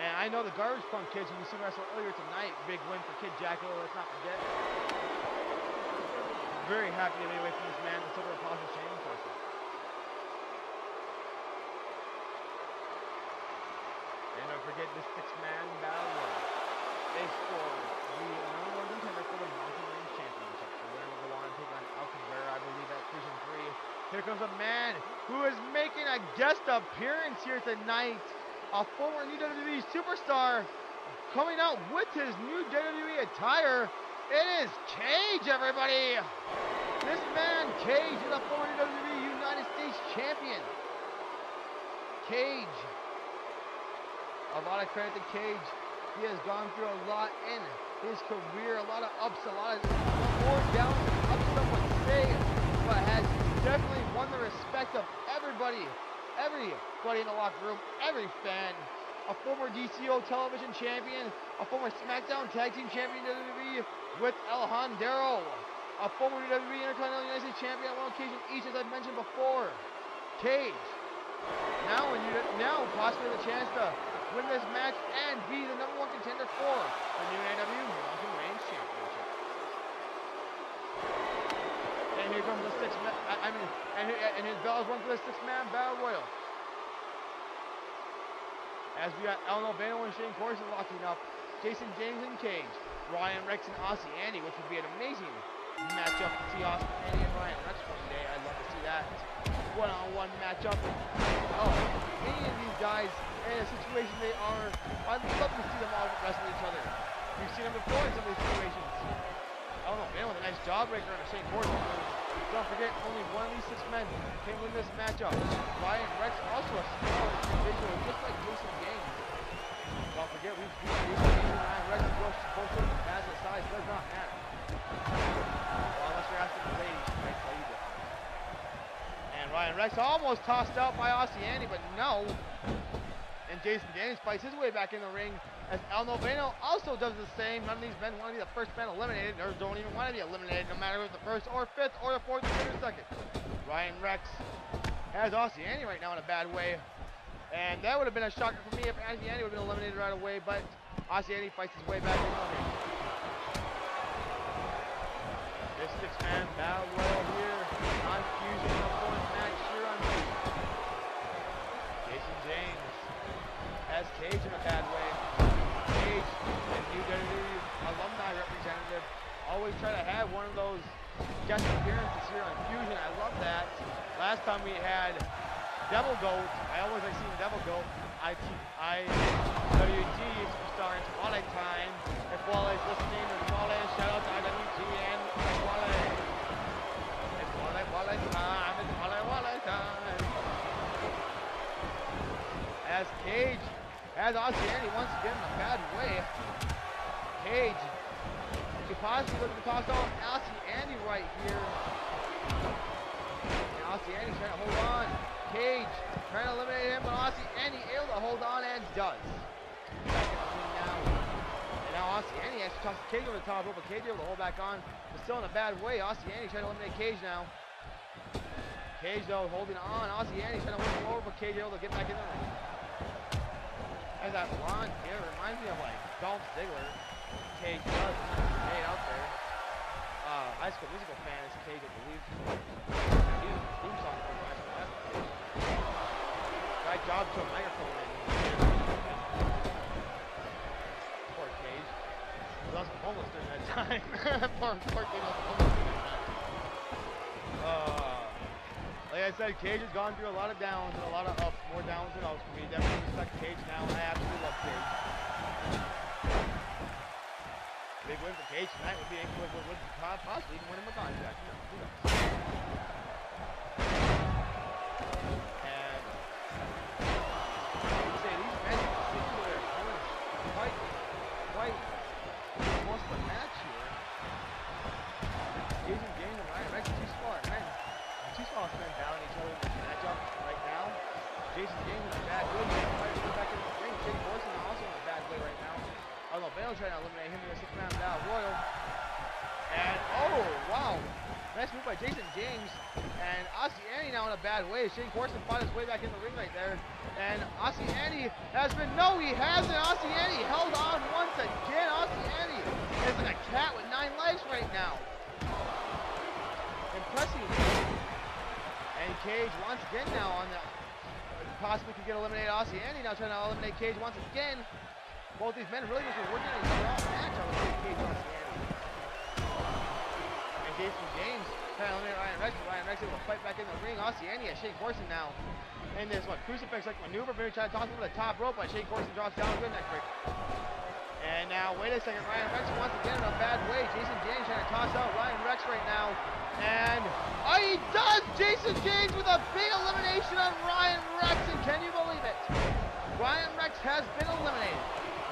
And I know the Garbage Punk kids who we seen wrestle earlier tonight, big win for Kid Jacko, let's not forget. Very happy to be away from this man, the Silver Apostle Shane Corson. Don't forget the six-man battle is for the number one contender for the Mountain Range Championship. The winner will go on and take on Alcantara, I believe, at Season 3. Here comes a man who is making a guest appearance here tonight. A former WWE superstar coming out with his new WWE attire. It is Cage, everybody. This man, Cage, is a former WWE United States champion. Cage. A lot of credit to Cage. He has gone through a lot in his career, a lot of ups, a lot of more downs, ups, some would say, but has definitely won the respect of everybody, everybody in the locker room, every fan. A former DCO television champion, a former SmackDown Tag Team champion WWE with El Handero, a former WWE Intercontinental United States champion on one occasion each, as I've mentioned before. Cage. Now, when you now possibly the chance to win this match and be the number one contender for the new AW Mountain Range Championship. And here comes the six man, I, I mean, and, and his bell is run for the six man battle royal. As we got El Noveno and Shane Corson locking up, Jason James and Cage, Ryan Rex and Aussie Andy, which would be an amazing matchup to see Aussie Andy and Ryan Rex one day. I'd love to see that one-on-one matchup. Oh, any of these guys in a situation they are, I'd love to see them all wrestle each other. We've seen them before in some of these situations. I don't know, man, with a nice jawbreaker on a Shane Corson. Don't forget, only one of these six men can win this matchup. Ryan Rex also a small individual, just like Jason James. Don't forget, we've seen Jason James and Ryan Rex both as a size does not matter. Well, unless you're asking the ladies, right? Tell you different. And Ryan Rex almost tossed out by Aussie Andy, but no. And Jason James fights his way back in the ring as El Noveno also does the same. None of these men want to be the first man eliminated or don't even want to be eliminated no matter if the first or fifth or the fourth or the second. Ryan Rex has Aussie Andy right now in a bad way. And that would have been a shocker for me if Aussie Andy would have been eliminated right away, but Aussie Andy fights his way back in the ring. This six-man battle here on Fusion, the fourth match here on Jason James has Cage in a bad way. Cage, and WWE alumni representative, always try to have one of those guest appearances here on Fusion. I love that. Last time we had Devil Goat. I always like seeing Devil Goat. I, I, WG superstar in Twilight Time. If Wale is listening, and Wale, shout out to IWG and Wale. It's Wale, Wale time. It's Wale, Wale time. As Cage Aussie Andy once again in a bad way. Cage could possibly to toss Aussie Andy right here. And Andy trying to hold on. Cage trying to eliminate him, but Andy able to hold on and does. And now Andy has to toss Cage over the top rope, but Cage able to hold back on, but still in a bad way. Andy trying to eliminate Cage now. Cage though holding on. Andy trying to win him over, but Cage able to get back in the. As that blonde hair reminds me of like Dolph Ziggler. Cage does made out there. uh, High School Musical fan is Cage, I believe. Theme, theme song from High School. Guy jobbed to a microphone and poor Cage. He was also homeless during that time. poor, poor Cage was homeless during that time. Uh, like I said, Cage has gone through a lot of downs and a lot of ups, more downs than ups for me. Definitely respect Cage now. And I absolutely love Cage. Big win for Cage tonight would be would, would, would possibly even win him a contract. Who knows? Who knows? And like you say, these men seem to their opponents quite, quite most of the match here. Jason James and Ryan Rex, two smart men, two smart men battling each other in this matchup right now. Jason James in a bad way, he's trying to get back in the ring. Shane Corson also in a bad way right now. Although Bale trying to eliminate him in a six-man battle royal. And oh wow, nice move by Jason James. And Aussie Andy now in a bad way. Shane Corson fought his way back in the ring right there. And Aussie Andy has been no, he hasn't. Aussie Andy held on once again. Aussie Andy is like a cat with nine legs right now. Impressive. And Cage once again now on the possibly could get eliminated. Aussie Andy now trying to eliminate Cage once again. Both these men really just been working in a strong match, I would say, Cage Aussie Andy. And Jason James trying to eliminate Ryan Able to fight back in the ring. Aussie Andy has Shane Corson now. And this what crucifix like maneuver, maybe trying to toss him to the top rope, but Shane Corson drops down good neck break. And now, wait a second, Ryan Rex once again in a bad way. Jason James trying to toss out Ryan Rex right now. And oh, he does! Jason James with a big elimination on Ryan Rex, and can you believe it? Ryan Rex has been eliminated.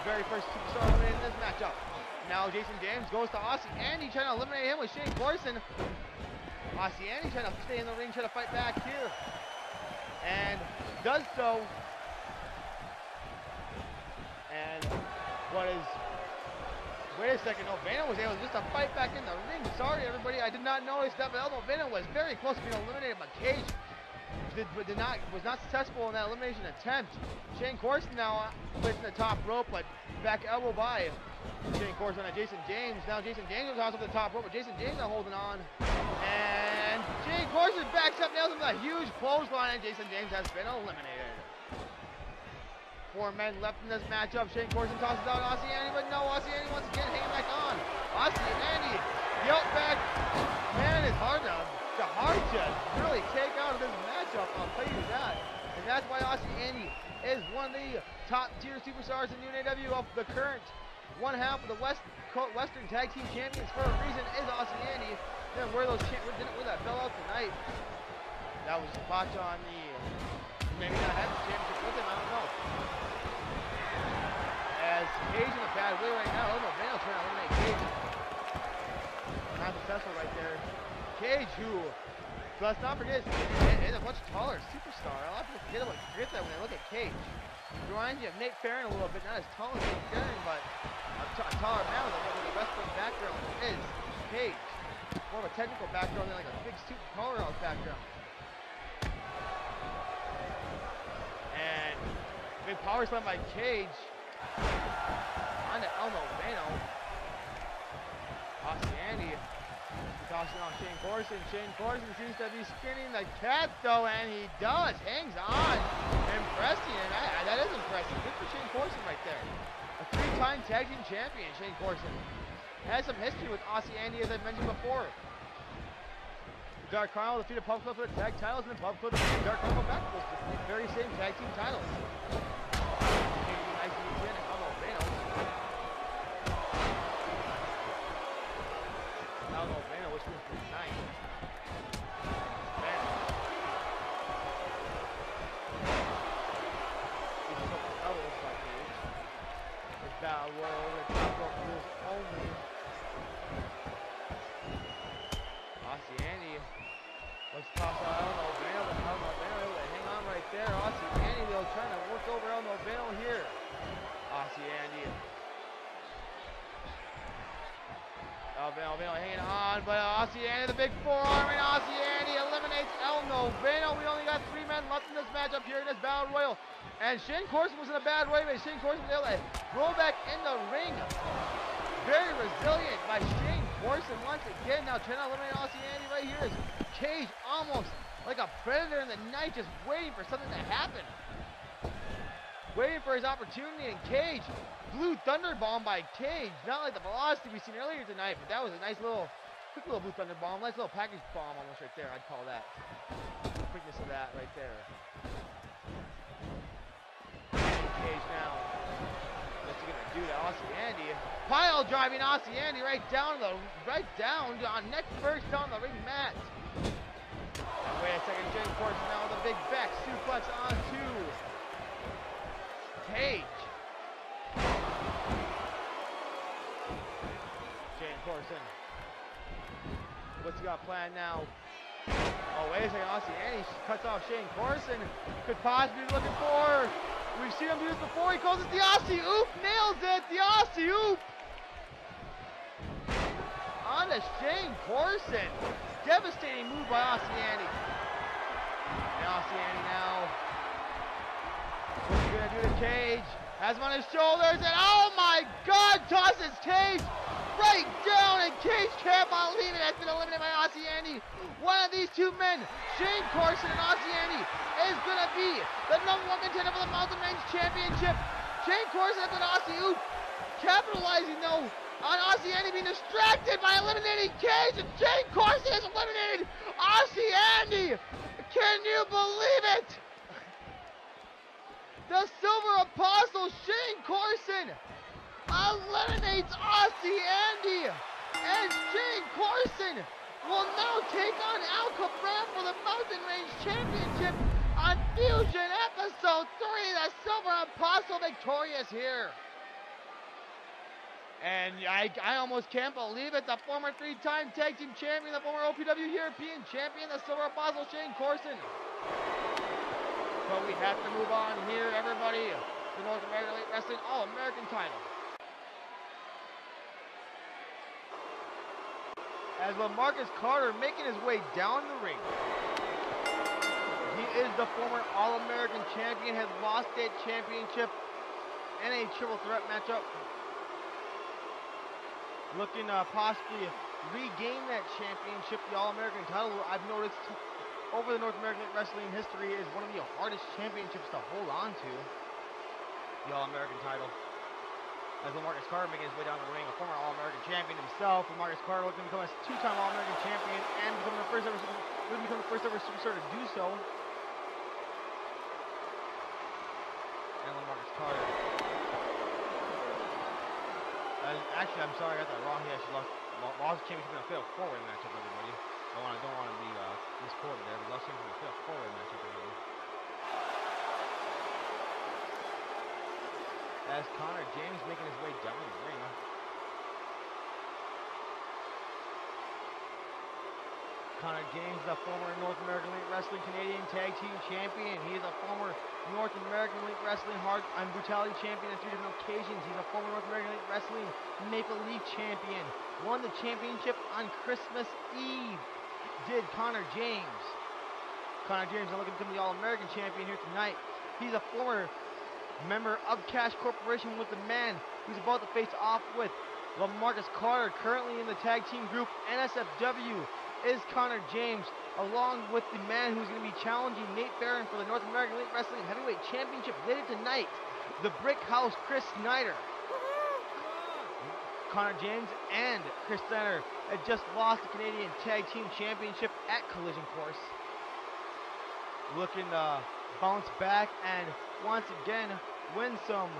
Very first superstar eliminated in this matchup. Now Jason James goes to Aussie Andy trying to eliminate him with Shane Corson. Aussie Andy trying to stay in the ring, trying to fight back here. And does so. And what is Wait a second, Noveno was able just to fight back in the ring. Sorry, everybody, I did not notice that, but Noveno was very close to being eliminated by Cage. Did, did not was not successful in that elimination attempt. Shane Corson now placing the top rope, but back elbow by Shane Corson on Jason James. Now Jason James was also the top rope, but Jason James now holding on. And Shane Corson backs up, nails him with a huge clothesline, and Jason James has been eliminated. Four men left in this matchup. Shane Corson tosses out Aussie Andy, but no, Aussie Andy once again hanging back on. Aussie Andy, yelp back. man, it's hard to, to hard to really take out of this matchup, I'll tell you that. And that's why Aussie Andy is one of the top tier superstars in UNAW of the current one half of the West Western Tag Team Champions for a reason is Aussie Andy. Didn't wear those didn't wear that belt out tonight. That was botch on the maybe not have the championship with him, I don't know as Cage in a bad way right now. Oh no, Vano trying to eliminate Cage. Not successful right there. Cage, who, let's not forget, is a much taller superstar. A lot of people forget, about, forget that when they look at Cage. Reminds you of Nate Farron a little bit, not as tall as Nate Farron, but a, taller man with a, with a wrestling background is Cage. More of a technical background than like a big super powerhouse background. And big power slam by Cage. On to El Noveno. Ossiani tossing on Shane Corson. Shane Corson seems to be spinning the cat though, and he does. Hangs on. Impressive. and that is impressive. Good for Shane Corson right there. A three-time tag team champion, Shane Corson. Has some history with Aussie Andy, as I've mentioned before. Dark Carnival defeated Pub Club for the tag titles, and then Pub Club defeated Dark Carnival back for the very same tag team titles. Noveno hanging on, but Aussie Andy, the big forearm, and Aussie Andy eliminates El Noveno. We only got three men left in this matchup here in this Battle Royal. And Shane Corson was in a bad way, but Shane Corson was able to roll back in the ring. Very resilient by Shane Corson once again now trying to eliminate Aussie Andy right here is Cage almost like a predator in the night just waiting for something to happen. Waiting for his opportunity and Cage blue thunder bomb by Cage. Not like the velocity we seen earlier tonight, but that was a nice little quick little blue thunder bomb. Nice little package bomb almost right there, I'd call that. quickness of that right there. Cage now What's he gonna do to Aussie Andy. Pile driving Aussie Andy right down the right down on neck first on the ring mat. Wait a second, Shane Corson now with a big back suplex onto Cage. Shane Corson. What's he got planned now? Oh, wait a second, Aussie Andy cuts off Shane Corson. Could possibly be looking for We've seen him do this before. He calls it the Aussie Oop. Nails it. The Aussie Oop. On Shane Corson. Devastating move by Aussie Andy. And Aussie Andy now. What's he going to do to Cage? Has him on his shoulders. And oh my God. Tosses Cage right down. And Cage believe it. Has been eliminated by Aussie Andy. One of these two men, Shane Corson and Aussie Andy, is going to be the number one contender for the Mountain Range Championship. Shane Corson has an Aussie Oop, capitalizing though on Aussie Andy being distracted by eliminating Cage, and Shane Corson has eliminated Aussie Andy. Can you believe it? The Silver Apostle, Shane Corson, eliminates Aussie Andy. And Shane Corson will now take on Al Cabrera for the Mountain Range Championship on Fusion Episode 3. The Silver Apostle victorious here. And I, I almost can't believe it. The former three-time tag team champion, the former OPW European champion, the Silver Apostle Shane Corson. But we have to move on here, everybody. The North American Wrestling All-American title. As LaMarcus Carter making his way down the ring. He is the former All-American champion, has lost that championship in a triple threat matchup. Looking uh, to possibly regain that championship, the All-American title. I've noticed over the North American Wrestling history is one of the hardest championships to hold on to. The All-American title as LaMarcus Carter making his way down the ring, a former All-American champion himself. LaMarcus Carter looking to become a two-time All-American champion and becoming the first ever, will become the first ever superstar to do so. And LaMarcus Carter. Actually, I'm sorry, I got that wrong. He actually lost, lost championship in a fatal four-way matchup, everybody. I don't want to be uh, misquoted there, but lost championship in a fatal four-way matchup, everybody. As Connor James making his way down the ring. Connor James, the former North American Elite Wrestling Canadian Tag Team Champion. He is a former North American Elite Wrestling Hard and Brutality Champion on three different occasions. He's a former North American Elite Wrestling Maple Leaf Champion. Won the championship on Christmas Eve. Did Connor James. Connor James is looking to become the All-American Champion here tonight. He's a former member of Cash Corporation with the man who's about to face off with LaMarcus Carter, currently in the tag team group NSFW, is Connor James, along with the man who's going to be challenging Nate Barron for the North American Elite Wrestling Heavyweight Championship later tonight, the Brick House Chris Snyder. Connor James and Chris Snyder had just lost the Canadian Tag Team Championship at Collision Course. Looking to bounce back and once again win some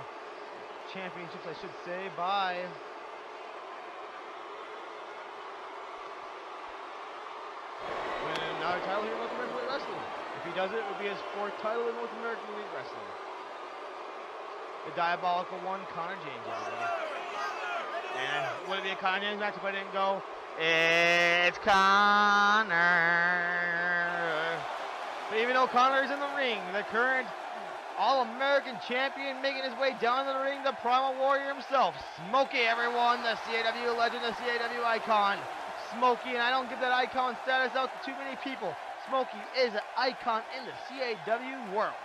championships, I should say, by winning another title here in North American Elite Wrestling. If he does it, it would be his fourth title in North American Elite Wrestling. The Diabolical One, Connor James. And would it be a Connor James match if I didn't go? It's Connor. But even though Connor is in the ring, the current all-American champion making his way down the ring, the Primal Warrior himself, Smokey, everyone, the CAW legend, the CAW icon. Smokey, and I don't give that icon status out to too many people. Smokey is an icon in the CAW world.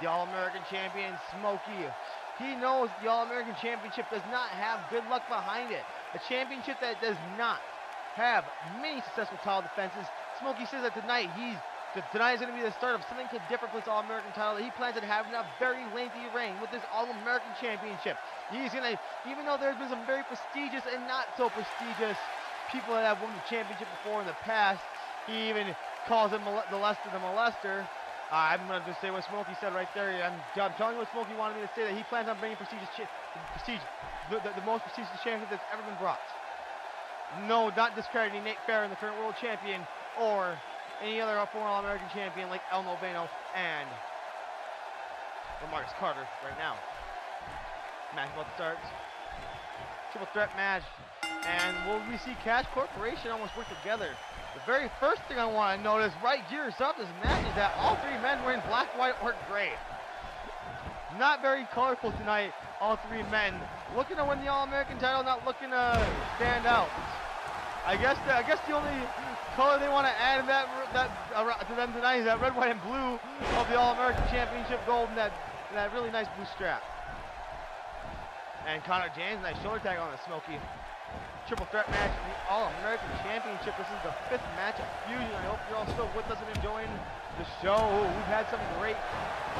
The All-American champion, Smokey, He knows the All-American Championship does not have good luck behind it. A championship that does not have many successful title defenses. Smokey says that tonight he's tonight is going to be the start of something different for this All-American title. that He plans on having a very lengthy reign with this All-American Championship. He's going to, even though there's been some very prestigious and not so prestigious people that have won the championship before in the past, he even calls him the Lester the molester. Uh, I'm going to just say what Smokey said right there. I'm, I'm, telling you what Smokey wanted me to say, that he plans on bringing prestigious, prestige, the, the, the most prestigious championship that's ever been brought. No, not discrediting Nate Fair, the current world champion, or any other former All-American champion like El Noveno and Marcus Carter right now. Match about to start. Triple threat match. And will we see Cash Corporation almost work together? The very first thing I want to notice right here is up this match is that all three men were in black, white, or gray. Not very colorful tonight, all three men. Looking to win the All-American title, not looking to stand out. I guess the, I guess the only color they want to add in that that uh, to them tonight is that red, white, and blue of the All-American Championship gold and that that really nice blue strap. And Connor James, nice shoulder tag on the Smokey. Triple threat match for the All-American Championship. This is the fifth match of Fusion. I hope you're all still with us and enjoying the show. We've had some great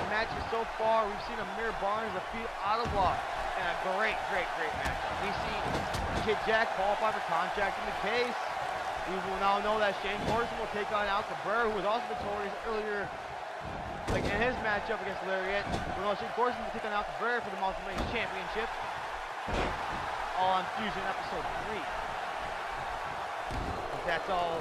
matches so far. We've seen Amir Barnes defeat Ottawa and a great, great, great match. We've seen Kid Jack qualify for contract in the case. We will now know that Shane Morrison will take on Al Cabrera, who was also victorious earlier like in his matchup against Lariat. We'll know Shane Corson will take on Al Cabrera for the Multi Championship All on Fusion episode 3. That's all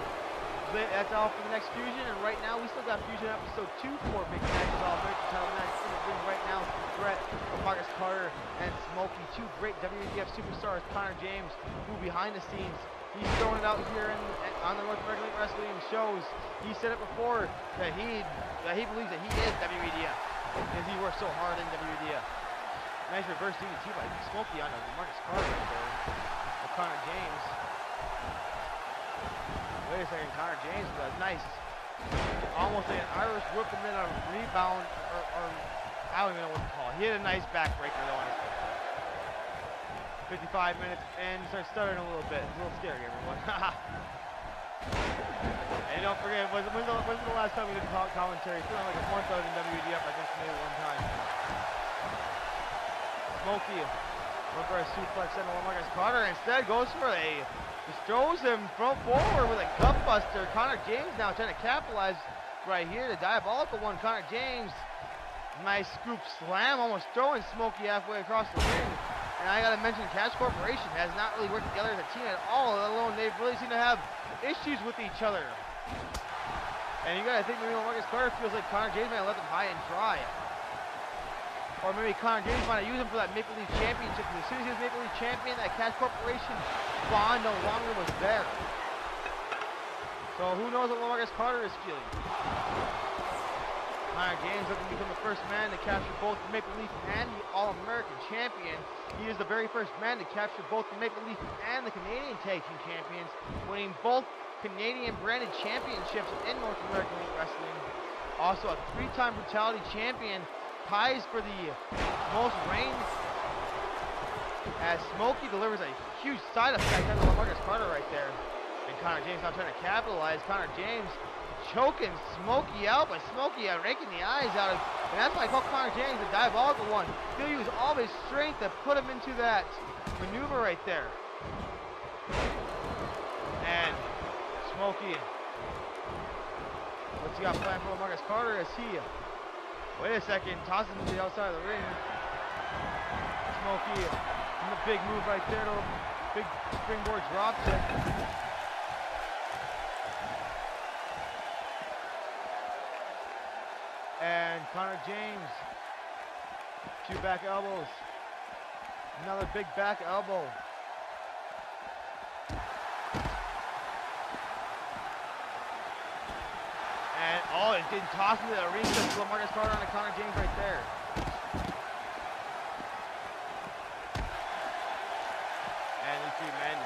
that's all for the next Fusion, and right now we still got Fusion episode 2 for big matches all American title match in the right now. Of Marcus Carter and Smokey, two great WWF superstars, Connor James, who behind the scenes He's throwing it out here in, on the North American Wrestling shows. He said it before that he that he believes that he is WEDF because he works so hard in WEDF. Nice reverse DDT by Smokey on Marcus Carter there. Connor James. Wait a second, Connor James with a nice, almost an Irish whip and then a rebound, or, or I don't even know what to call it. He had a nice backbreaker though on his 55 minutes and starts stuttering a little bit. It's a little scary, everyone. and don't forget, when's, the, the last time we did commentary? Been like a month out in WDF, I think maybe one time. Smokey, one for a suplex and one Marcus Carter instead goes for a, just throws him front forward with a gut buster. Connor James now trying to capitalize right here. The diabolical one, Connor James. Nice scoop slam, almost throwing Smokey halfway across the ring. And I gotta mention, Cash Corporation has not really worked together as a team at all, let alone they've really seemed to have issues with each other. And you gotta think maybe Marcus Carter feels like Connor James might have left him high and dry. Or maybe Connor James might have used him for that Maple Leaf Championship. As soon as he was Maple Leaf Champion, that Cash Corporation bond no longer was there. So who knows what Marcus Carter is feeling. Connor James looking to become the first man to capture both the Maple Leaf and the All-American Champion. He is the very first man to capture both the Maple Leaf and the Canadian Tag Team Champions, winning both Canadian branded championships in North American Elite Wrestling. Also a three-time Brutality Champion, ties for the most reigns as Smokey delivers a huge side effect on Marcus Carter right there. And Connor James now trying to capitalize. Connor James choking Smokey out, but Smokey uh, raking the eyes out of, and that's why I call Connor James the diabolical one. He'll use all of his strength to put him into that maneuver right there. And Smokey, what's he got planned for Marcus Carter Is he, wait a second, tosses him to the outside of the ring. Smokey, the big move right there, big springboard drop. And Connor James, two back elbows. Another big back elbow. And oh, it didn't toss into the ring to Marcus Carter on Connor James right there. And these two men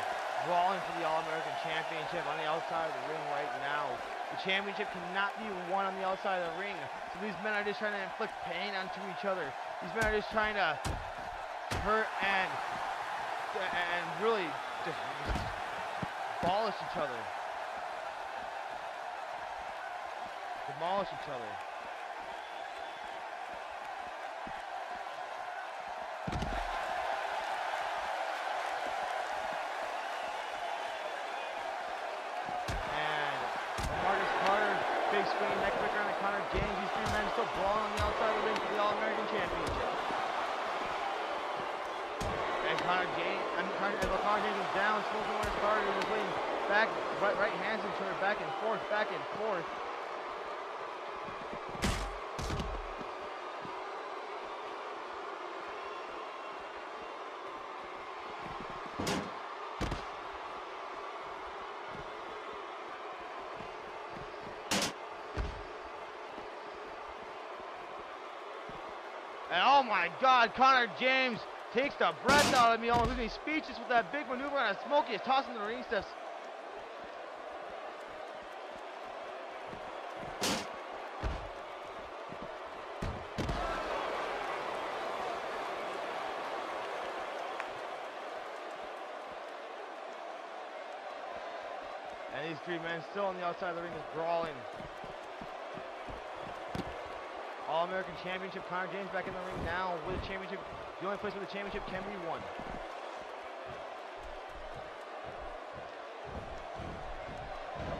brawling for the All-American Championship on the outside of the ring right now. The championship cannot be won on the outside of the ring. So these men are just trying to inflict pain onto each other. These men are just trying to hurt and and really just, just abolish each other. Demolish each other. Back, right, right hands into her, back and forth, back and forth. And oh my God, Connor James takes the breath out of me, almost leaving me speechless with that big maneuver on a Smokey is tossing the ring steps. Men still on the outside of the ring is brawling. All-American Championship, Connor James back in the ring now with a championship. The only place where the championship can be won.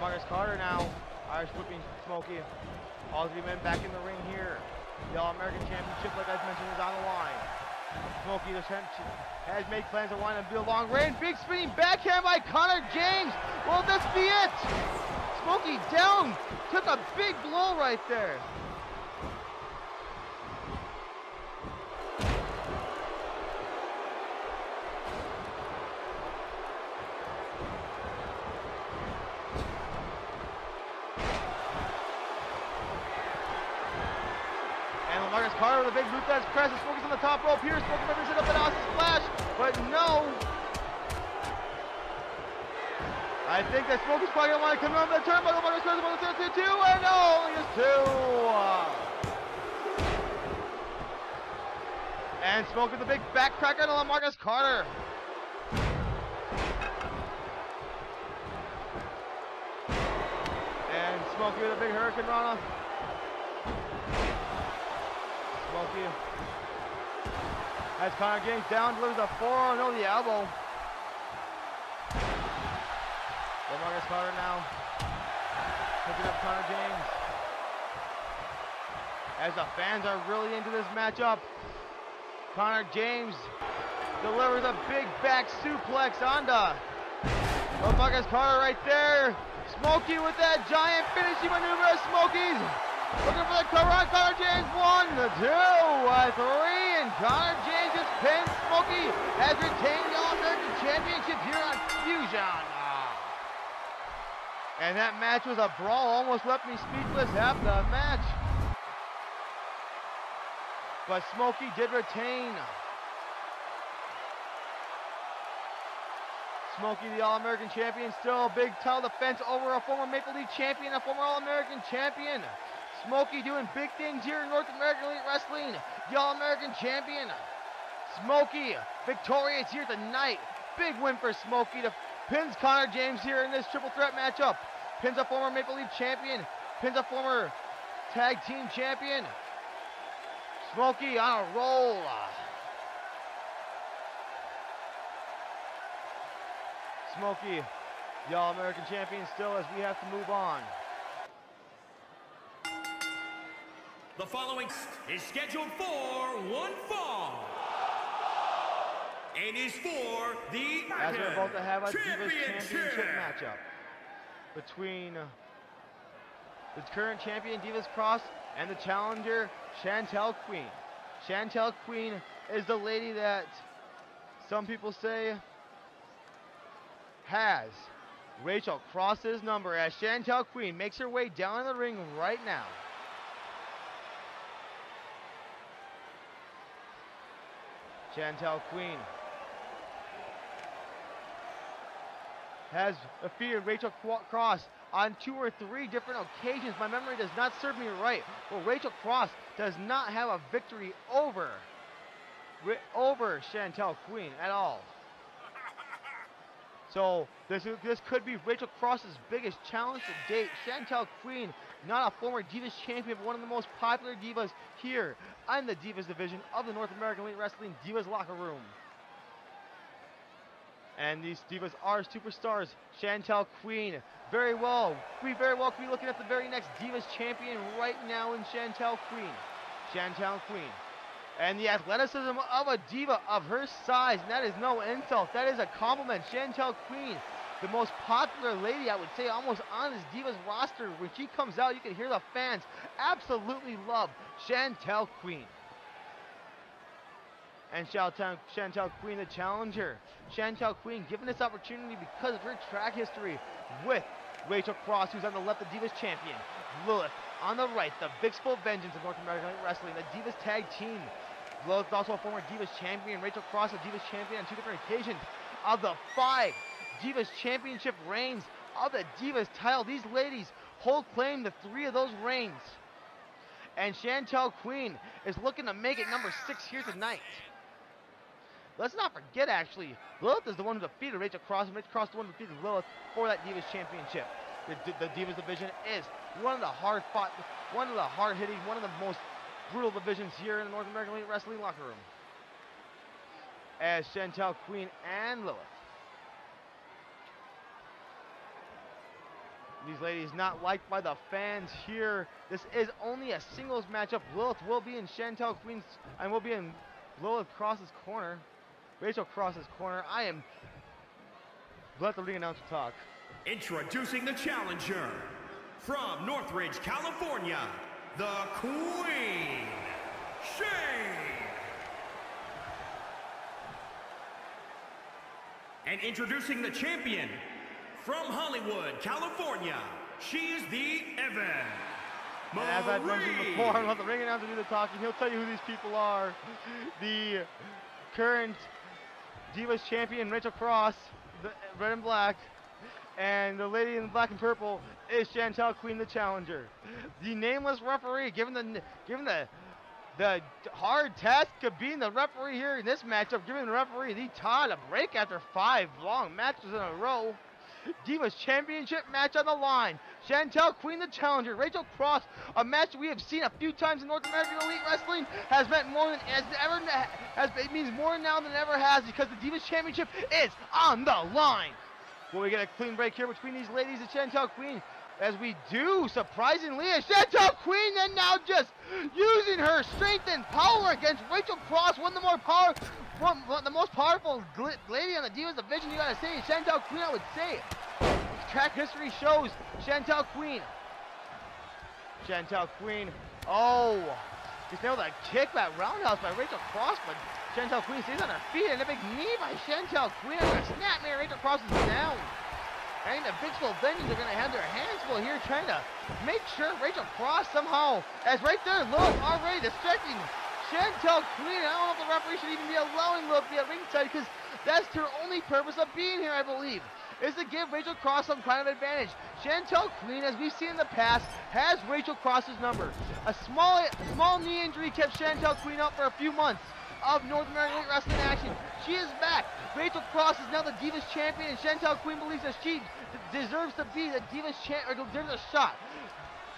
Marcus Carter now, Irish whipping Smokey. All three men back in the ring here. The All-American Championship, like I mentioned, is on the line. Smokey has made plans to wind up a long range. Big spinning backhand by Connor James. Will this be it? Smokey down. Took a big blow right there. Smokey with a big hurricanrana. Smokey. As Connor James down, delivers a forearm over oh the elbow. Marcus Carter now. Picking up Connor James. As the fans are really into this matchup. Connor James delivers a big back suplex onto Marcus Carter right there. Smokey with that giant finishing maneuver. Smokey's Looking for the cover on Connor James. One, two, uh, three, and Connor James is pinned. Smokey has retained the All-American Championship here on Fusion. And that match was a brawl. Almost left me speechless after the match. But Smokey did retain. Smokey, the All-American champion, still a big title defense over a former Maple Leaf champion, a former All-American champion. Smokey doing big things here in North American Elite Wrestling. The All-American Champion. Smokey victorious here tonight. Big win for Smokey to pins Connor James here in this triple threat matchup. Pins a former Maple Leaf champion. Pins a former tag team champion. Smokey on a roll. Smokey, the All-American champion still as we have to move on. The following is scheduled for one fall. And is for the As we're about to have a Divas Championship matchup between the current champion Divas Cross and the challenger Chantel Queen. Chantel Queen is the lady that some people say has Rachel Cross's number as Chantel Queen makes her way down in the ring right now. Chantel Queen has defeated Rachel Cross on two or three different occasions. My memory does not serve me right. Well, Rachel Cross does not have a victory over over Chantel Queen at all. So this this could be Rachel Cross's biggest challenge to date. Chantel Queen, not a former Divas champion, but one of the most popular divas here in the Divas division of the North American Elite Wrestling Divas locker room. And these divas are superstars. Chantel Queen, very well. We very well could be looking at the very next Divas champion right now in Chantel Queen. Chantel Queen. And the athleticism of a diva of her size, and that is no insult. That is a compliment. Chantel Queen, the most popular lady, I would say, almost on this Divas roster. When she comes out, you can hear the fans absolutely love Chantel Queen and Chantel, Chantel Queen, the challenger. Chantel Queen given this opportunity because of her track history with Rachel Cross, who's on the left, the Divas champion. Lilith on the right, the Vicksville Vengeance of North American Wrestling, the Divas tag team. Lilith also a former Divas champion. Rachel Cross, a Divas champion on two different occasions. Of the five Divas championship reigns of the Divas title, these ladies hold claim to three of those reigns. And Chantel Queen is looking to make it number six here tonight. Let's not forget, actually, Lilith is the one who defeated Rachel Cross, and Rachel Cross the one who defeated Lilith for that Divas Championship. The, the Divas division is one of the hard fought, one of the hard hitting, one of the most brutal divisions here in the North American Wrestling locker room. As Chantel Queen and Lilith. These ladies not liked by the fans here. This is only a singles matchup. Lilith will be in Chantel Queen's and will be in Lilith Cross's corner. Rachel Cross's corner. I am. Let the ring announcer talk. Introducing the challenger from Northridge, California, the Queen, Shane. And introducing the champion from Hollywood, California, she is the Evan. And as I've mentioned before, I'll let the ring announcer do the talking. He'll tell you who these people are. The current Divas champion Rachel Cross, the red and black, and the lady in black and purple is Chantel Queen, the challenger. The nameless referee, given the given the the hard task of being the referee here in this matchup, giving the referee the Todd a break after five long matches in a row. Divas Championship match on the line. Chantel Queen the challenger. Rachel Cross, a match we have seen a few times in North American Elite Wrestling, has meant more than has ever has it means more now than ever has because the Divas Championship is on the line. Will we get a clean break here between these ladies and Chantel Queen? As we do, surprisingly, as Chantel Queen and now just using her strength and power against Rachel Cross, one of the more power, one, one the most powerful lady on the Divas division. You gotta say, Chantel Queen, I would say. Track history shows Chantel Queen. Chantel Queen. Oh, just nailed a kick that roundhouse by Rachel Cross, but Chantel Queen stays on her feet and a big knee by Chantel Queen. I'm gonna snap me. Rachel Cross is down. And the Vicksville Vengeance are going to have their hands full here trying to make sure Rachel Cross somehow, as right there, Lilith already distracting Chantel Queen. I don't know if the referee should even be allowing Lilith to be at ringside because that's her only purpose of being here, I believe, is to give Rachel Cross some kind of advantage. Chantel Queen, as we've seen in the past, has Rachel Cross's number. A small, small knee injury kept Chantel Queen out for a few months of North American Elite Wrestling action. She is back. Rachel Cross is now the Divas champion, and Chantel Queen believes that she deserves to be the Divas champ or deserves a shot.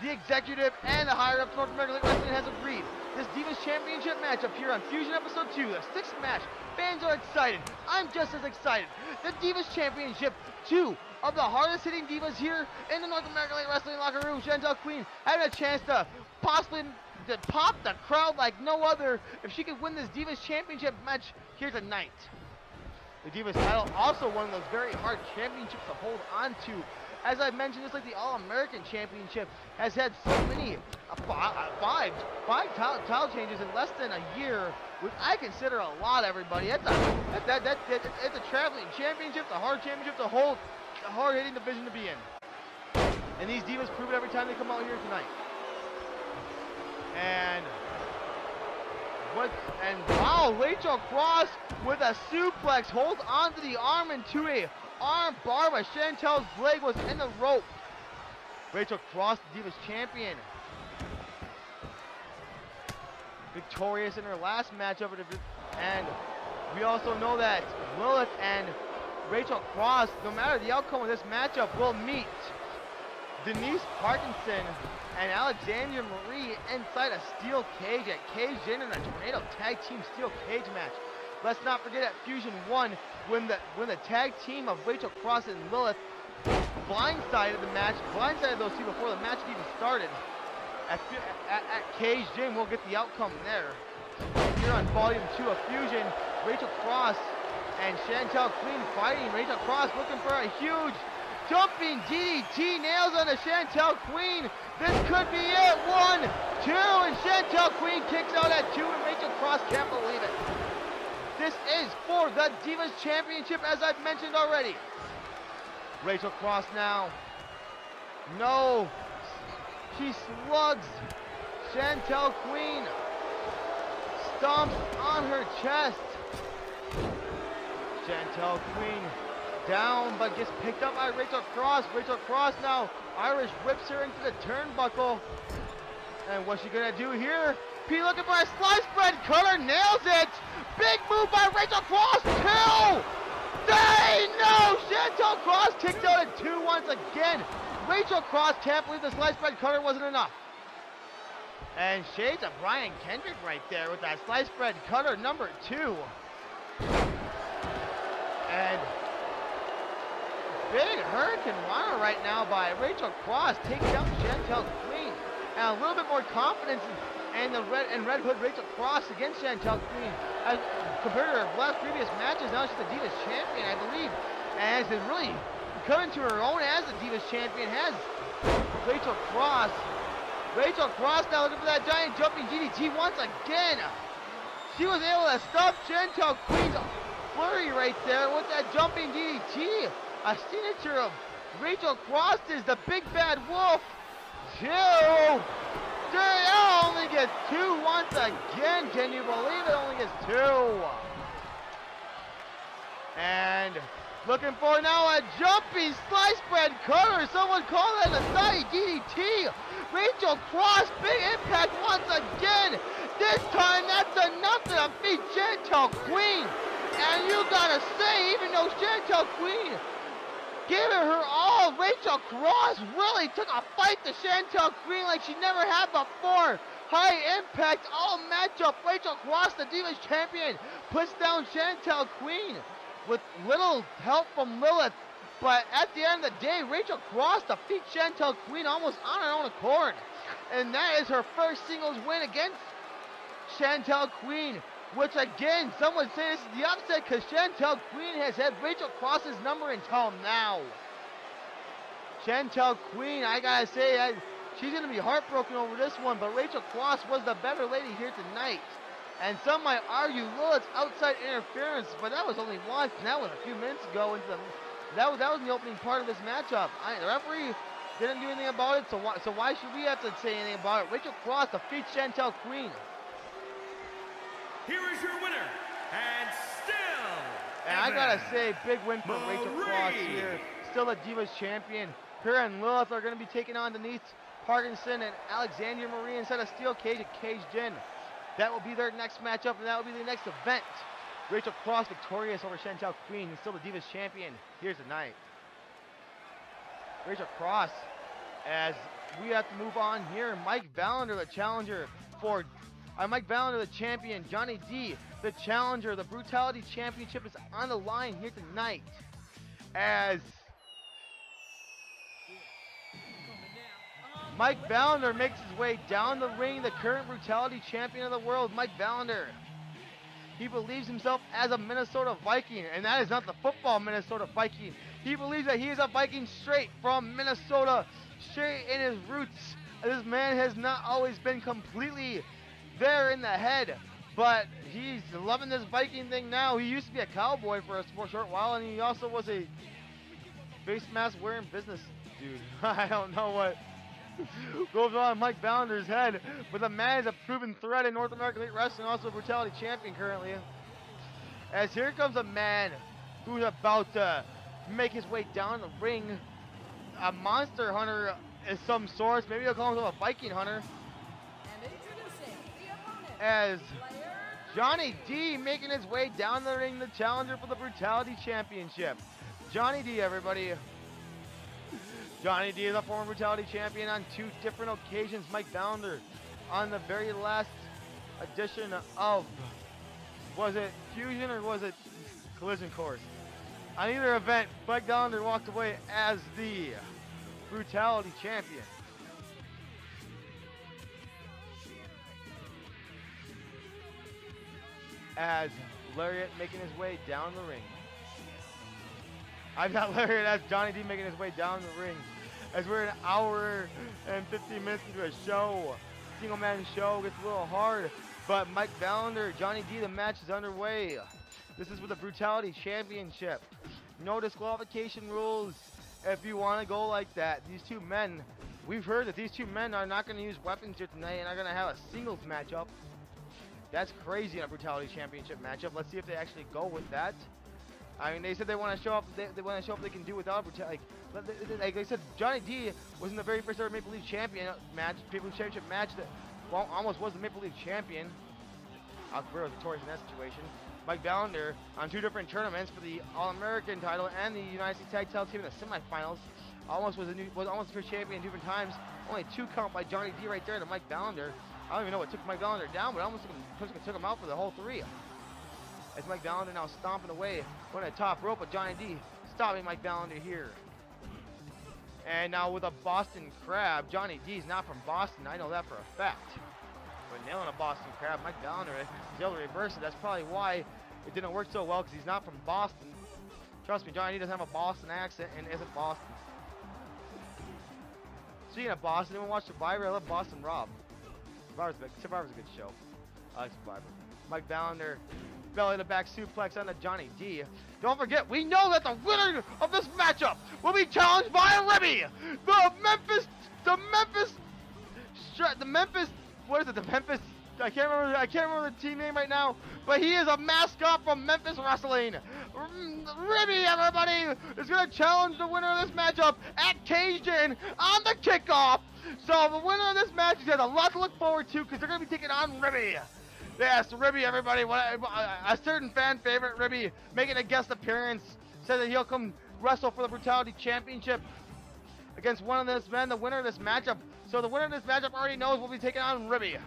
The executive and the higher ups North American Elite Wrestling has agreed. This Divas Championship matchup here on Fusion Episode 2, the sixth match. Fans are excited. I'm just as excited. The Divas Championship, two of the hardest hitting divas here in the North American Elite Wrestling locker room. Chantel Queen having a chance to possibly to pop the crowd like no other if she could win this Divas Championship match here tonight. The Divas title also one of those very hard championships to hold on to. As I mentioned, it's like the All-American Championship has had so many, uh, five, uh, five, five title, title changes in less than a year, which I consider a lot, everybody. That's a, that, that, that, that, it's a traveling championship, a hard championship to hold, a hard-hitting division to be in. And these Divas prove it every time they come out here tonight. And what? And wow, Rachel Cross with a suplex holds onto the arm into a arm bar, but Chantel's leg was in the rope. Rachel Cross, the Divas champion. Victorious in her last match over And we also know that Lilith and Rachel Cross, no matter the outcome of this matchup, will meet Denise Parkinson and Alexandria Marie inside a steel cage at Cage In in a Tornado Tag Team Steel Cage match. Let's not forget at Fusion 1 when the when the tag team of Rachel Cross and Lilith blindsided the match, blindsided those two before the match even started. At, at, at Cage In, we'll get the outcome there. Here on Volume 2 of Fusion, Rachel Cross and Chantel Queen fighting. Rachel Cross looking for a huge jumping DDT nails on the Chantel Queen. This could be it. One, two, and Chantel Queen kicks out at two, and Rachel Cross can't believe it. This is for the Divas Championship, as I've mentioned already. Rachel Cross now. No. She slugs Chantel Queen. Stomps on her chest. Chantel Queen down, but gets picked up by Rachel Cross. Rachel Cross now, Irish whips her into the turnbuckle. And what's she gonna do here? P looking for a slice bread cutter, nails it! Big move by Rachel Cross, two! They no! Chantel Cross kicked out at two once again. Rachel Cross can't believe the slice bread cutter wasn't enough. And shades of Brian Kendrick right there with that slice bread cutter number two. And big hurricanrana right now by Rachel Cross takes down Chantel Queen. And a little bit more confidence in the red and Red Hood Rachel Cross against Chantel Queen as compared to her last previous matches. Now she's the Divas champion, I believe, and has been really coming to her own as the Divas champion. Has Rachel Cross. Rachel Cross now looking for that giant jumping DDT once again. She was able to stop Chantel Queen's flurry right there with that jumping DDT. A signature of Rachel Cross is the big bad wolf. Two. It only gets two once again. Can you believe it only gets two? And looking for now a jumpy slice bread cutter. Someone call that a side DDT. Rachel Cross, big impact once again. This time that's enough to defeat Chantel Queen. And you gotta say, even though Chantel Queen giving her all. Rachel Cross really took a fight to Chantel Queen like she never had before. High impact, all matchup. Rachel Cross, the Divas champion, puts down Chantel Queen with little help from Lilith. But at the end of the day, Rachel Cross defeats Chantel Queen almost on her own accord. And that is her first singles win against Chantel Queen. Which again, someone would say this is the upset because Chantel Queen has had Rachel Cross's number until now. Chantel Queen, I gotta say, I, she's gonna be heartbroken over this one, but Rachel Cross was the better lady here tonight. And some might argue, it's outside interference, but that was only once, and that was a few minutes ago into the, that was, that was the opening part of this matchup. I, the referee didn't do anything about it, so why, so why should we have to say anything about it? Rachel Cross defeats Chantel Queen. Here is your winner, and still. And I gotta say, big win for Marie. Rachel Cross here. Still the Divas champion. Her and Lilith are gonna be taking on Denise Parkinson and Alexandria Marie inside a steel cage at Cage In. That will be their next matchup, and that will be the next event. Rachel Cross victorious over Chantel Queen, still the Divas champion. Here's the night. Rachel Cross, as we have to move on here. Mike Ballender, the challenger for I'm Mike Ballender, the champion. Johnny D, the challenger. The Brutality Championship is on the line here tonight. As Mike Ballender makes his way down the ring, the current Brutality Champion of the world, Mike Ballender. He believes himself as a Minnesota Viking, and that is not the football Minnesota Viking. He believes that he is a Viking straight from Minnesota, straight in his roots. This man has not always been completely there in the head. But he's loving this Viking thing now. He used to be a cowboy for a short while, and he also was a face mask wearing business dude. I don't know what goes on in Mike Ballender's head, but the man is a proven threat in North American Elite Wrestling, also a Brutality Champion currently. As here comes a man who's about to make his way down the ring, a monster hunter of some sort. Maybe they'll call him a Viking hunter as Johnny D making his way down the ring, the challenger for the Brutality Championship. Johnny D, everybody. Johnny D is a former Brutality Champion on two different occasions. Mike Bounder on the very last edition of, was it Fusion or was it Collision Course? On either event, Mike Bounder walked away as the Brutality Champion. As Lariat making his way down the ring. I've got Lariat as Johnny D making his way down the ring. As we're an hour and 15 minutes into a show. Single man show gets a little hard. But Mike Valander, Johnny D, the match is underway. This is for the Brutality Championship. No disqualification rules if you want to go like that. These two men, we've heard that these two men are not going to use weapons here tonight and are going to have a singles matchup. That's crazy in a Brutality Championship matchup. Let's see if they actually go with that. I mean, they said they want to show up. They, they want to show up. They can do without brutality. Like, like they said, Johnny D was in the very first ever Maple Leaf Champion match, Maple Leaf Championship match that well, almost was the Maple Leaf Champion. Al Cabrera was victorious in that situation. Mike Valander on two different tournaments for the All-American title and the United States Tag Title Team in the semifinals. Almost was a new, was almost the first champion two different times. Only two count by Johnny D right there to Mike Valander. I don't even know what took Mike Valander down, but I almost took him, took him out for the whole three. As Mike Valander now stomping away, going to top rope, but Johnny D stopping Mike Valander here. And now with a Boston Crab, Johnny D is not from Boston, I know that for a fact. But nailing a Boston Crab, Mike Valander is able to reverse it. That's probably why it didn't work so well, because he's not from Boston. Trust me, Johnny D doesn't have a Boston accent and isn't Boston. Speaking of Boston, anyone watch Survivor? I love Boston Rob. Survivor's a, Survivor's a good show. I like Survivor. Mike Valander belly to back suplex on the Johnny D. Don't forget, we know that the winner of this matchup will be challenged by a Ribby. The Memphis, the Memphis, the Memphis, what is it? The Memphis. I can't remember. I can't remember the team name right now, but he is a mascot from Memphis Wrestling. Ribby, everybody, is going to challenge the winner of this matchup at Cage In on the kickoff. So the winner of this match has a lot to look forward to because they're going to be taking on Ribby. Yes, Ribby, everybody. A certain fan favorite, Ribby, making a guest appearance, said that he'll come wrestle for the Brutality Championship against one of this men, the winner of this matchup. So the winner of this matchup already knows we'll be taking on Ribby.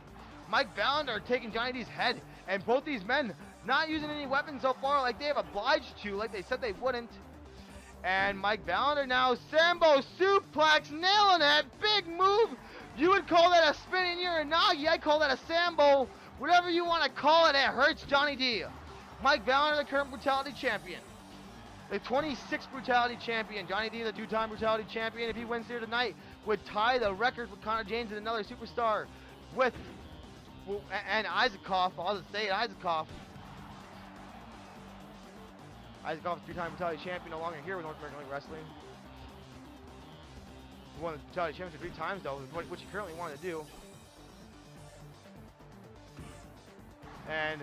Mike Valander taking Johnny D's head, and both these men not using any weapons so far like they have obliged to, like they said they wouldn't. And Mike Valander now, Sambo suplex, nailing that big move. You would call that a spinning Uranage, I call that a Sambo Whatever you want to call it, it hurts Johnny D. Mike Valander, the current Brutality Champion. The 26th Brutality Champion. Johnny D, the two-time Brutality Champion. If he wins here tonight, would tie the record with Connor James and another superstar with and Isakoff. I'll just say it, three-time Brutality Champion, no longer here with North American Elite Wrestling. He won the Brutality Championship three times, though, which he currently wanted to do. And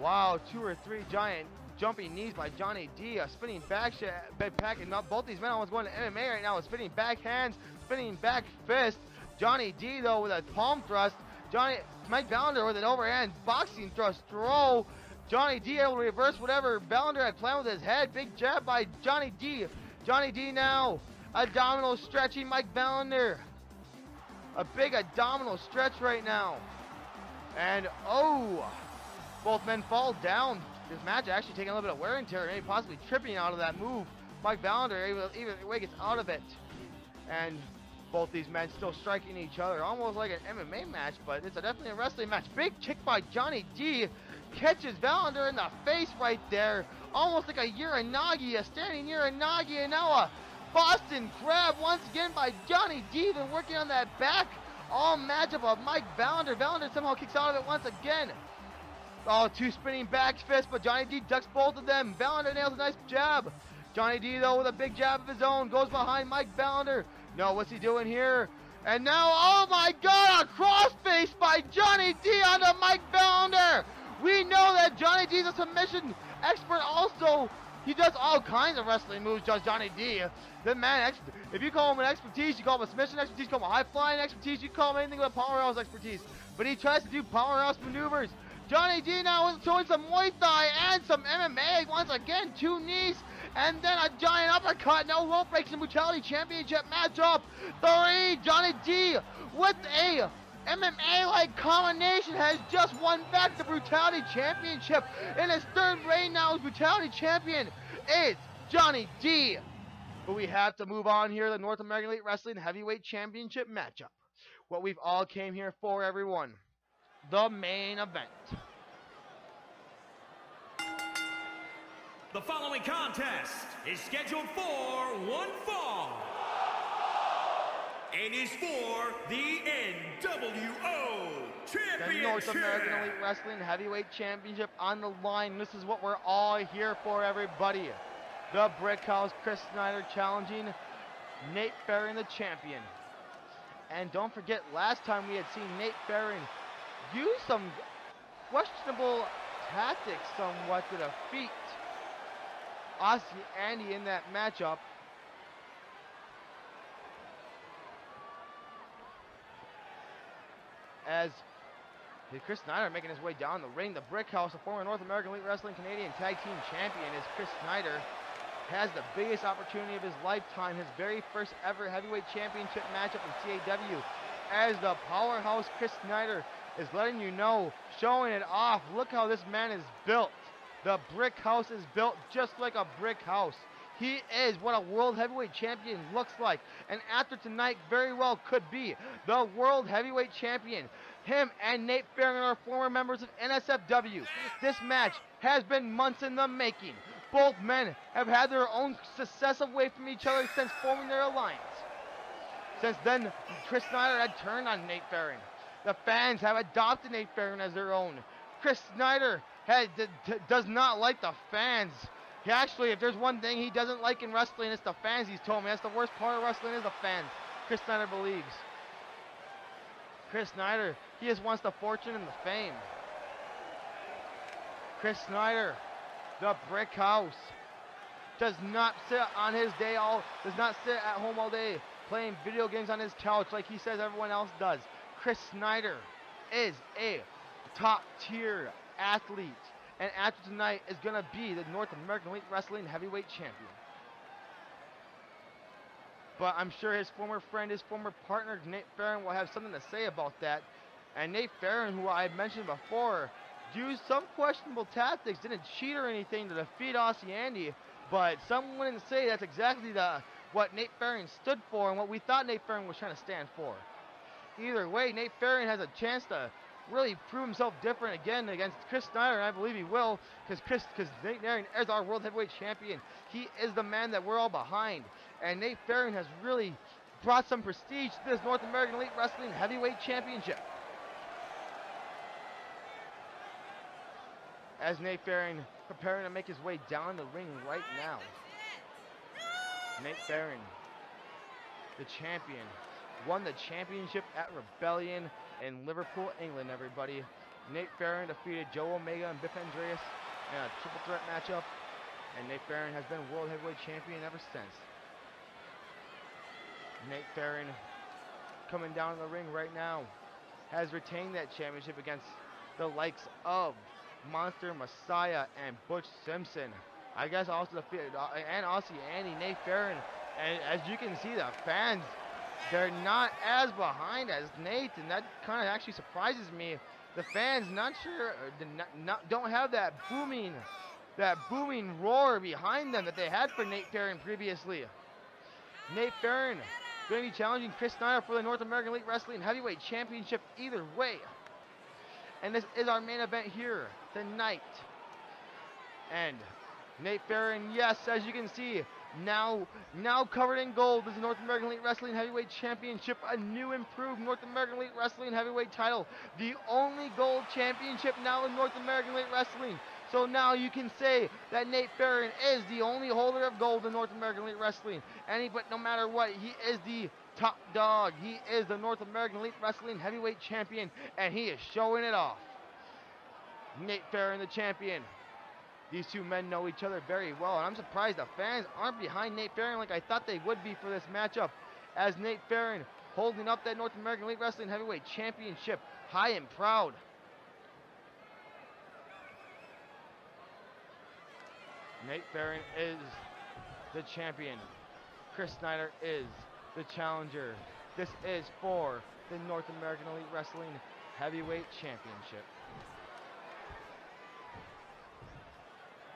wow, two or three giant jumping knees by Johnny D. A spinning back pack, and both these men almost going to MMA right now. A spinning back hands, spinning back fist. Johnny D though with a palm thrust. Johnny Mike Valander with an overhand boxing thrust throw. Johnny D able to reverse whatever Valander had planned with his head. Big jab by Johnny D. Johnny D now abdominal stretching Mike Valander. A big abdominal stretch right now. And oh, both men fall down. This match actually taking a little bit of wear and tear, maybe possibly tripping out of that move. Mike Valander even, even way gets out of it. And both these men still striking each other, almost like an MMA match, but it's a definitely a wrestling match. Big kick by Johnny D catches Valander in the face right there, almost like a Uranage, a standing Uranage, and now a Boston Crab once again by Johnny D. Been working on that back all matchup of Mike Valander. Valander somehow kicks out of it once again. Oh, two spinning back fists, but Johnny D ducks both of them. Valander nails a nice jab. Johnny D, though, with a big jab of his own, goes behind Mike Valander. No, what's he doing here? And now, oh my God, a crossface by Johnny D onto Mike Valander. We know that Johnny D is a submission expert also. He does all kinds of wrestling moves, Johnny D. The man, if you call him an expertise, you call him a submission expertise, you call him a high flying expertise, you call him anything but powerhouse expertise. But he tries to do powerhouse maneuvers. Johnny D now is throwing some Muay Thai and some MMA once again, two knees, and then a giant uppercut. No rope breaks in Brutality Championship matchup. Three, Johnny D with a MMA-like combination has just won back the Brutality Championship. In his third reign now as Brutality Champion, it's Johnny D. But we have to move on here, the North American Elite Wrestling Heavyweight Championship matchup. What we've all came here for, everyone. The main event. The following contest is scheduled for one fall and is for the NAEW Championship. The North American Elite Wrestling Heavyweight Championship on the line. This is what we're all here for, everybody. The Brick House, Chris Snyder challenging Nate Barron, the champion. And don't forget, last time we had seen Nate Barron use some questionable tactics somewhat to defeat Aussie Andy in that matchup. As Chris Snyder making his way down the ring, the Brick House, the former North American Elite Wrestling Canadian Tag Team Champion, is Chris Snyder has the biggest opportunity of his lifetime, his very first ever heavyweight championship matchup in CAW. As the powerhouse Chris Snyder is letting you know, showing it off. Look how this man is built. The brick house is built just like a brick house. He is what a world heavyweight champion looks like. And after tonight, very well could be the world heavyweight champion. Him and Nate Barron are former members of NSFW. This match has been months in the making. Both men have had their own success away from each other since forming their alliance. Since then, Chris Snyder had turned on Nate Barron. The fans have adopted Nate Barron as their own. Chris Snyder has, does not like the fans. He actually, if there's one thing he doesn't like in wrestling, it's the fans. He's told me that's the worst part of wrestling is the fans. Chris Snyder believes. Chris Snyder, he just wants the fortune and the fame. Chris Snyder, the brick house, does not sit on his day all, does not sit at home all day playing video games on his couch like he says everyone else does. Chris Snyder is a top tier athlete. And after tonight is going to be the North American Elite Wrestling Heavyweight Champion. But I'm sure his former friend, his former partner, Nate Barron, will have something to say about that. And Nate Barron, who I mentioned before, used some questionable tactics, didn't cheat or anything to defeat Aussie Andy. But some wouldn't say that's exactly the what Nate Barron stood for and what we thought Nate Barron was trying to stand for. Either way, Nate Barron has a chance to really prove himself different again against Chris Snyder, and I believe he will, because Chris, because Nate Barron is our world heavyweight champion. He is the man that we're all behind, and Nate Barron has really brought some prestige to this North American Elite Wrestling Heavyweight Championship. As Nate Barron preparing to make his way down the ring right now. Nate Barron, the champion, won the championship at Rebellion in Liverpool, England, everybody. Nate Barron defeated Joe Omega and Biff Andreas in a triple threat matchup, and Nate Barron has been World Heavyweight Champion ever since. Nate Barron, coming down the ring right now, has retained that championship against the likes of Monster Messiah and Butch Simpson. I guess also defeated, uh, and also Andy, Nate Barron. And as you can see, the fans they're not as behind as Nate, and that kind of actually surprises me. The fans not sure, uh, not, not, don't have that booming, that booming roar behind them that they had for Nate Barron previously. Nate Barron going to be challenging Chris Snyder for the North American Elite Wrestling Heavyweight Championship either way. And this is our main event here tonight. And Nate Barron, yes, as you can see, now, now covered in gold is the North American Elite Wrestling Heavyweight Championship, a new improved North American Elite Wrestling Heavyweight title, the only gold championship now in North American Elite Wrestling. So now you can say that Nate Barron is the only holder of gold in North American Elite Wrestling. Any, but no matter what, he is the top dog. He is the North American Elite Wrestling Heavyweight Champion, and he is showing it off. Nate Barron, the champion. These two men know each other very well, and I'm surprised the fans aren't behind Nate Barron like I thought they would be for this matchup, as Nate Barron holding up that North American Elite Wrestling Heavyweight Championship high and proud. Nate Barron is the champion. Chris Snyder is the challenger. This is for the North American Elite Wrestling Heavyweight Championship.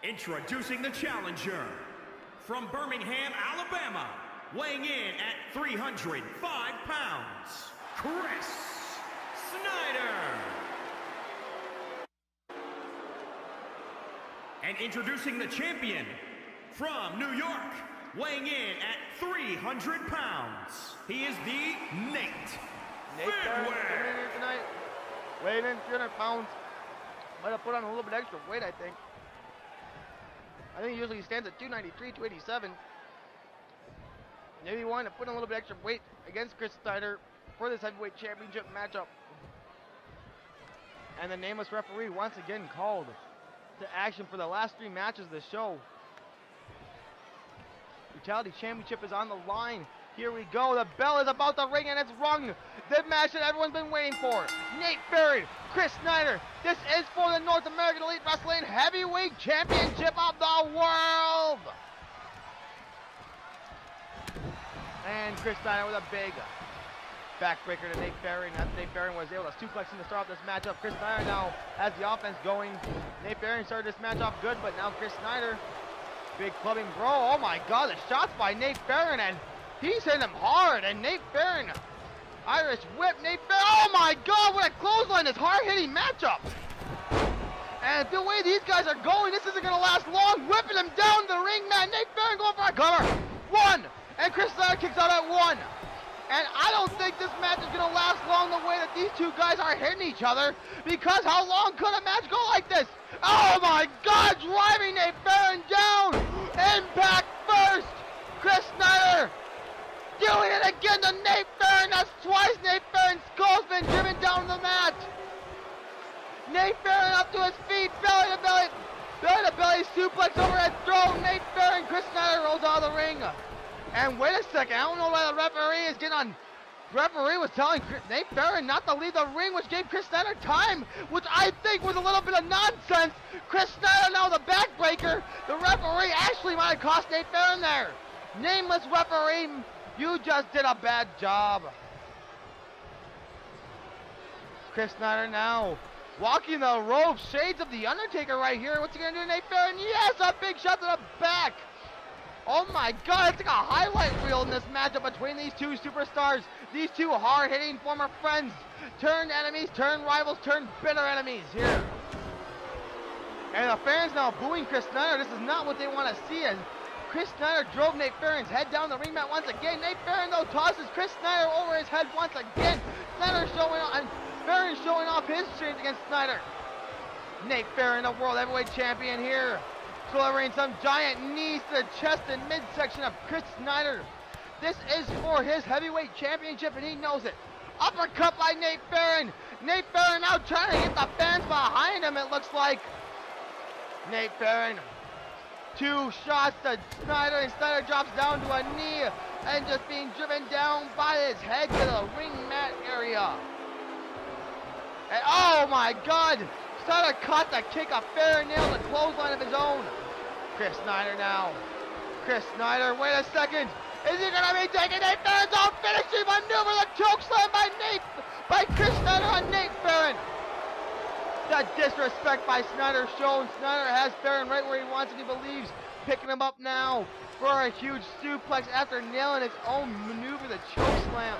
Introducing the challenger from Birmingham, Alabama, weighing in at 305 pounds, Chris Snyder. And introducing the champion from New York, weighing in at 300 pounds, he is the Nate, Nate Barron Fenway. in here tonight, weighing in 300 pounds. Might have put on a little bit extra weight, I think. I think he usually stands at 293, 287. Maybe wanted to put on a little bit extra weight against Chris Snyder for this heavyweight championship matchup. And the nameless referee once again called to action for the last three matches of the show. Brutality Championship is on the line. Here we go. The bell is about to ring and it's rung. The match that everyone's been waiting for. Nate Barron, Chris Snyder. This is for the North American Elite Wrestling Heavyweight Championship of the world. And Chris Snyder with a big backbreaker to Nate Barron. As Nate Barron was able to suplex him to start off this matchup. Chris Snyder now has the offense going. Nate Barron started this match off good, but now Chris Snyder Big clubbing bro. Oh my god, the shots by Nate Barron and he's hitting him hard. And Nate Barron, Irish whip, Nate Barron. Oh my god, what a clothesline, this hard hitting matchup. And the way these guys are going, this isn't gonna last long. Whipping him down the ring, man. Nate Barron going for a cover. One. And Chris Snyder kicks out at one. And I don't think this match is gonna last long the way that these two guys are hitting each other. Because how long could a match go like this? Oh my god, driving Nate Barron down! Impact first! Chris Snyder doing it again to Nate Barron. That's twice Nate Barron's skull's been driven down the mat. Nate Barron up to his feet, belly to belly, belly to belly suplex overhead throw. Nate Barron, Chris Snyder rolls out of the ring. And wait a second, I don't know why the referee is getting on. Referee was telling Nate Barron not to leave the ring, which gave Chris Snyder time, which I think was a little bit of nonsense. Chris Snyder now the backbreaker. The referee actually might have cost Nate Barron there. Nameless referee, you just did a bad job. Chris Snyder now walking the rope. shades of the Undertaker right here. What's he gonna do, to Nate Barron? Yes, a big shot to the back. Oh my god, it's like a highlight reel in this matchup between these two superstars. These two hard-hitting former friends. Turned enemies, turned rivals, turned bitter enemies here. And the fans now booing Chris Snyder. This is not what they want to see Chris Snyder drove Nate Barron's head down the ring mat once again. Nate Barron though tosses Chris Snyder over his head once again. Snyder showing off, and Barron showing off his strength against Snyder. Nate Barron, the world heavyweight champion here delivering some giant knees to the chest and midsection of Chris Snyder. This is for his heavyweight championship, and he knows it. Uppercut by Nate Barron. Nate Barron now trying to get the fans behind him, it looks like. Nate Barron, two shots to Snyder, and Snyder drops down to a knee and just being driven down by his head to the ring mat area. And oh my god! Snyder caught the kick, a fair nail, the clothesline of his own. Chris Snyder now. Chris Snyder, wait a second. Is he gonna be taking Nate Barron's own finishing maneuver? The choke slam by Nate, by Chris Snyder on Nate Barron. The disrespect by Snyder shown. Snyder has Barron right where he wants and he believes. Picking him up now for a huge suplex after nailing his own maneuver, the choke slam.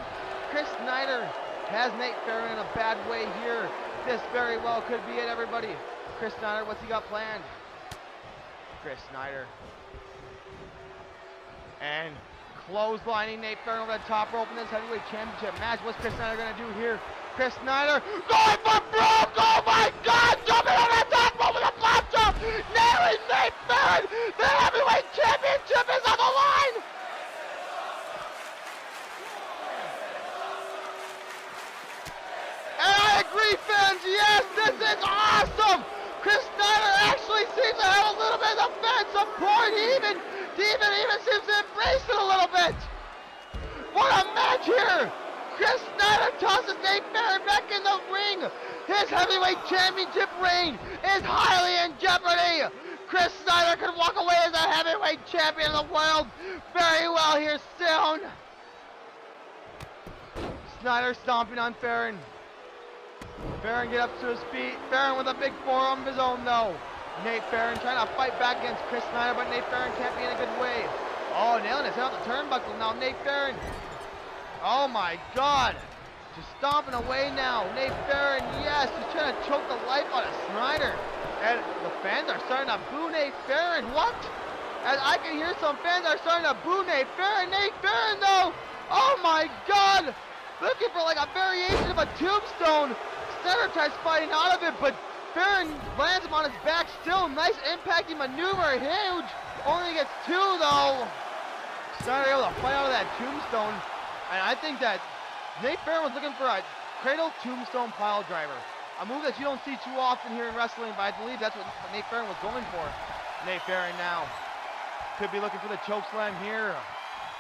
Chris Snyder has Nate Barron in a bad way here. This very well could be it, everybody. Chris Snyder, what's he got planned? Chris Snyder. And clotheslining Nate Barron over the top rope in this heavyweight championship match. What's Chris Snyder gonna do here? Chris Snyder going for broke! Oh my god! Jumping over the top with a flap jump! Nailing Nate Barron! The heavyweight championship is on the line! And I agree, fans. Yes, this is awesome. Chris Snyder actually seems to have a little bit of fan support. He even, even, even seems to embrace it a little bit. What a match here. Chris Nate Barron back in the ring. His heavyweight championship reign is highly in jeopardy. Chris Snyder could walk away as a heavyweight champion of the world very well here soon. Snyder stomping on Barron. Barron get up to his feet. Barron with a big forearm of his own though. Nate Barron trying to fight back against Chris Snyder, but Nate Barron can't be in a good way. Oh, nailing his head out the turnbuckle now. Nate Barron. Oh my God. Just stomping away now. Nate Barron, yes, he's trying to choke the life out of Snyder. And the fans are starting to boo Nate Barron. What? And I can hear some fans are starting to boo Nate Barron. Nate Barron, though. Oh my God. Looking for like a variation of a tombstone. Snyder tries fighting out of it, but Barron lands him on his back still. Nice impacting maneuver. Huge. Only gets two, though. Snyder able to fight out of that tombstone. And I think that Nate Farron was looking for a cradle tombstone pile driver. A move that you don't see too often here in wrestling, but I believe that's what Nate Farron was going for. Nate Farron now could be looking for the choke slam here.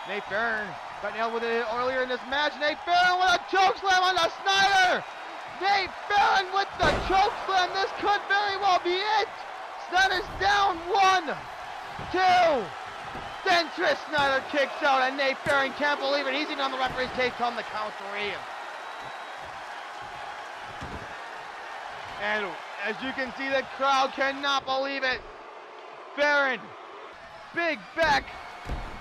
Nate Farron got nailed with it earlier in this match. Nate Farron with a choke slam on the Snyder. Nate Farron with the choke slam. This could very well be it. Snyder's down one, two. Then Chris Snyder kicks out, and Nate Farron can't believe it. He's even on the referee's table on the count three. And as you can see, the crowd cannot believe it. Farron, big back,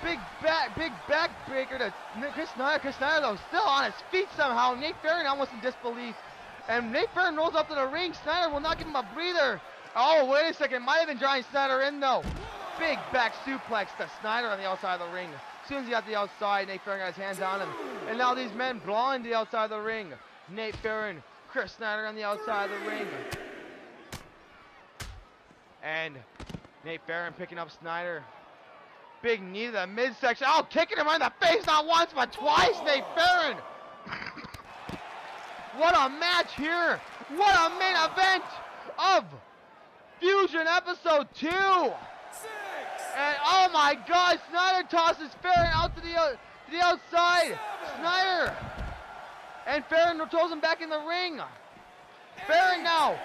big back, big backbreaker to Chris Snyder. Chris Snyder, though, still on his feet somehow. Nate Farron almost in disbelief. And Nate Farron rolls up to the ring. Snyder will not give him a breather. Oh, wait a second. Might have been drawing Snyder in, though. Big back suplex to Snyder on the outside of the ring. As soon as he got the outside, Nate Farron got his hands on him. And now these men blowing the outside of the ring. Nate Farron, Chris Snyder on the outside of the ring. And Nate Farron picking up Snyder. Big knee to the midsection. Oh, kicking him right in the face not once but twice, Nate Farron. what a match here. What a main event of Fusion episode 2. And oh my God, Snyder tosses Farron out to the to the outside. Snyder and Farron throws him back in the ring. Farron now.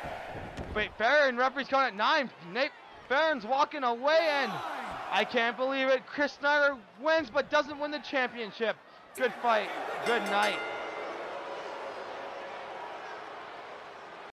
Wait, Farron referee's counting at nine. Nate Farron's walking away, and I can't believe it. Chris Snyder wins, but doesn't win the championship. Good fight. Good night.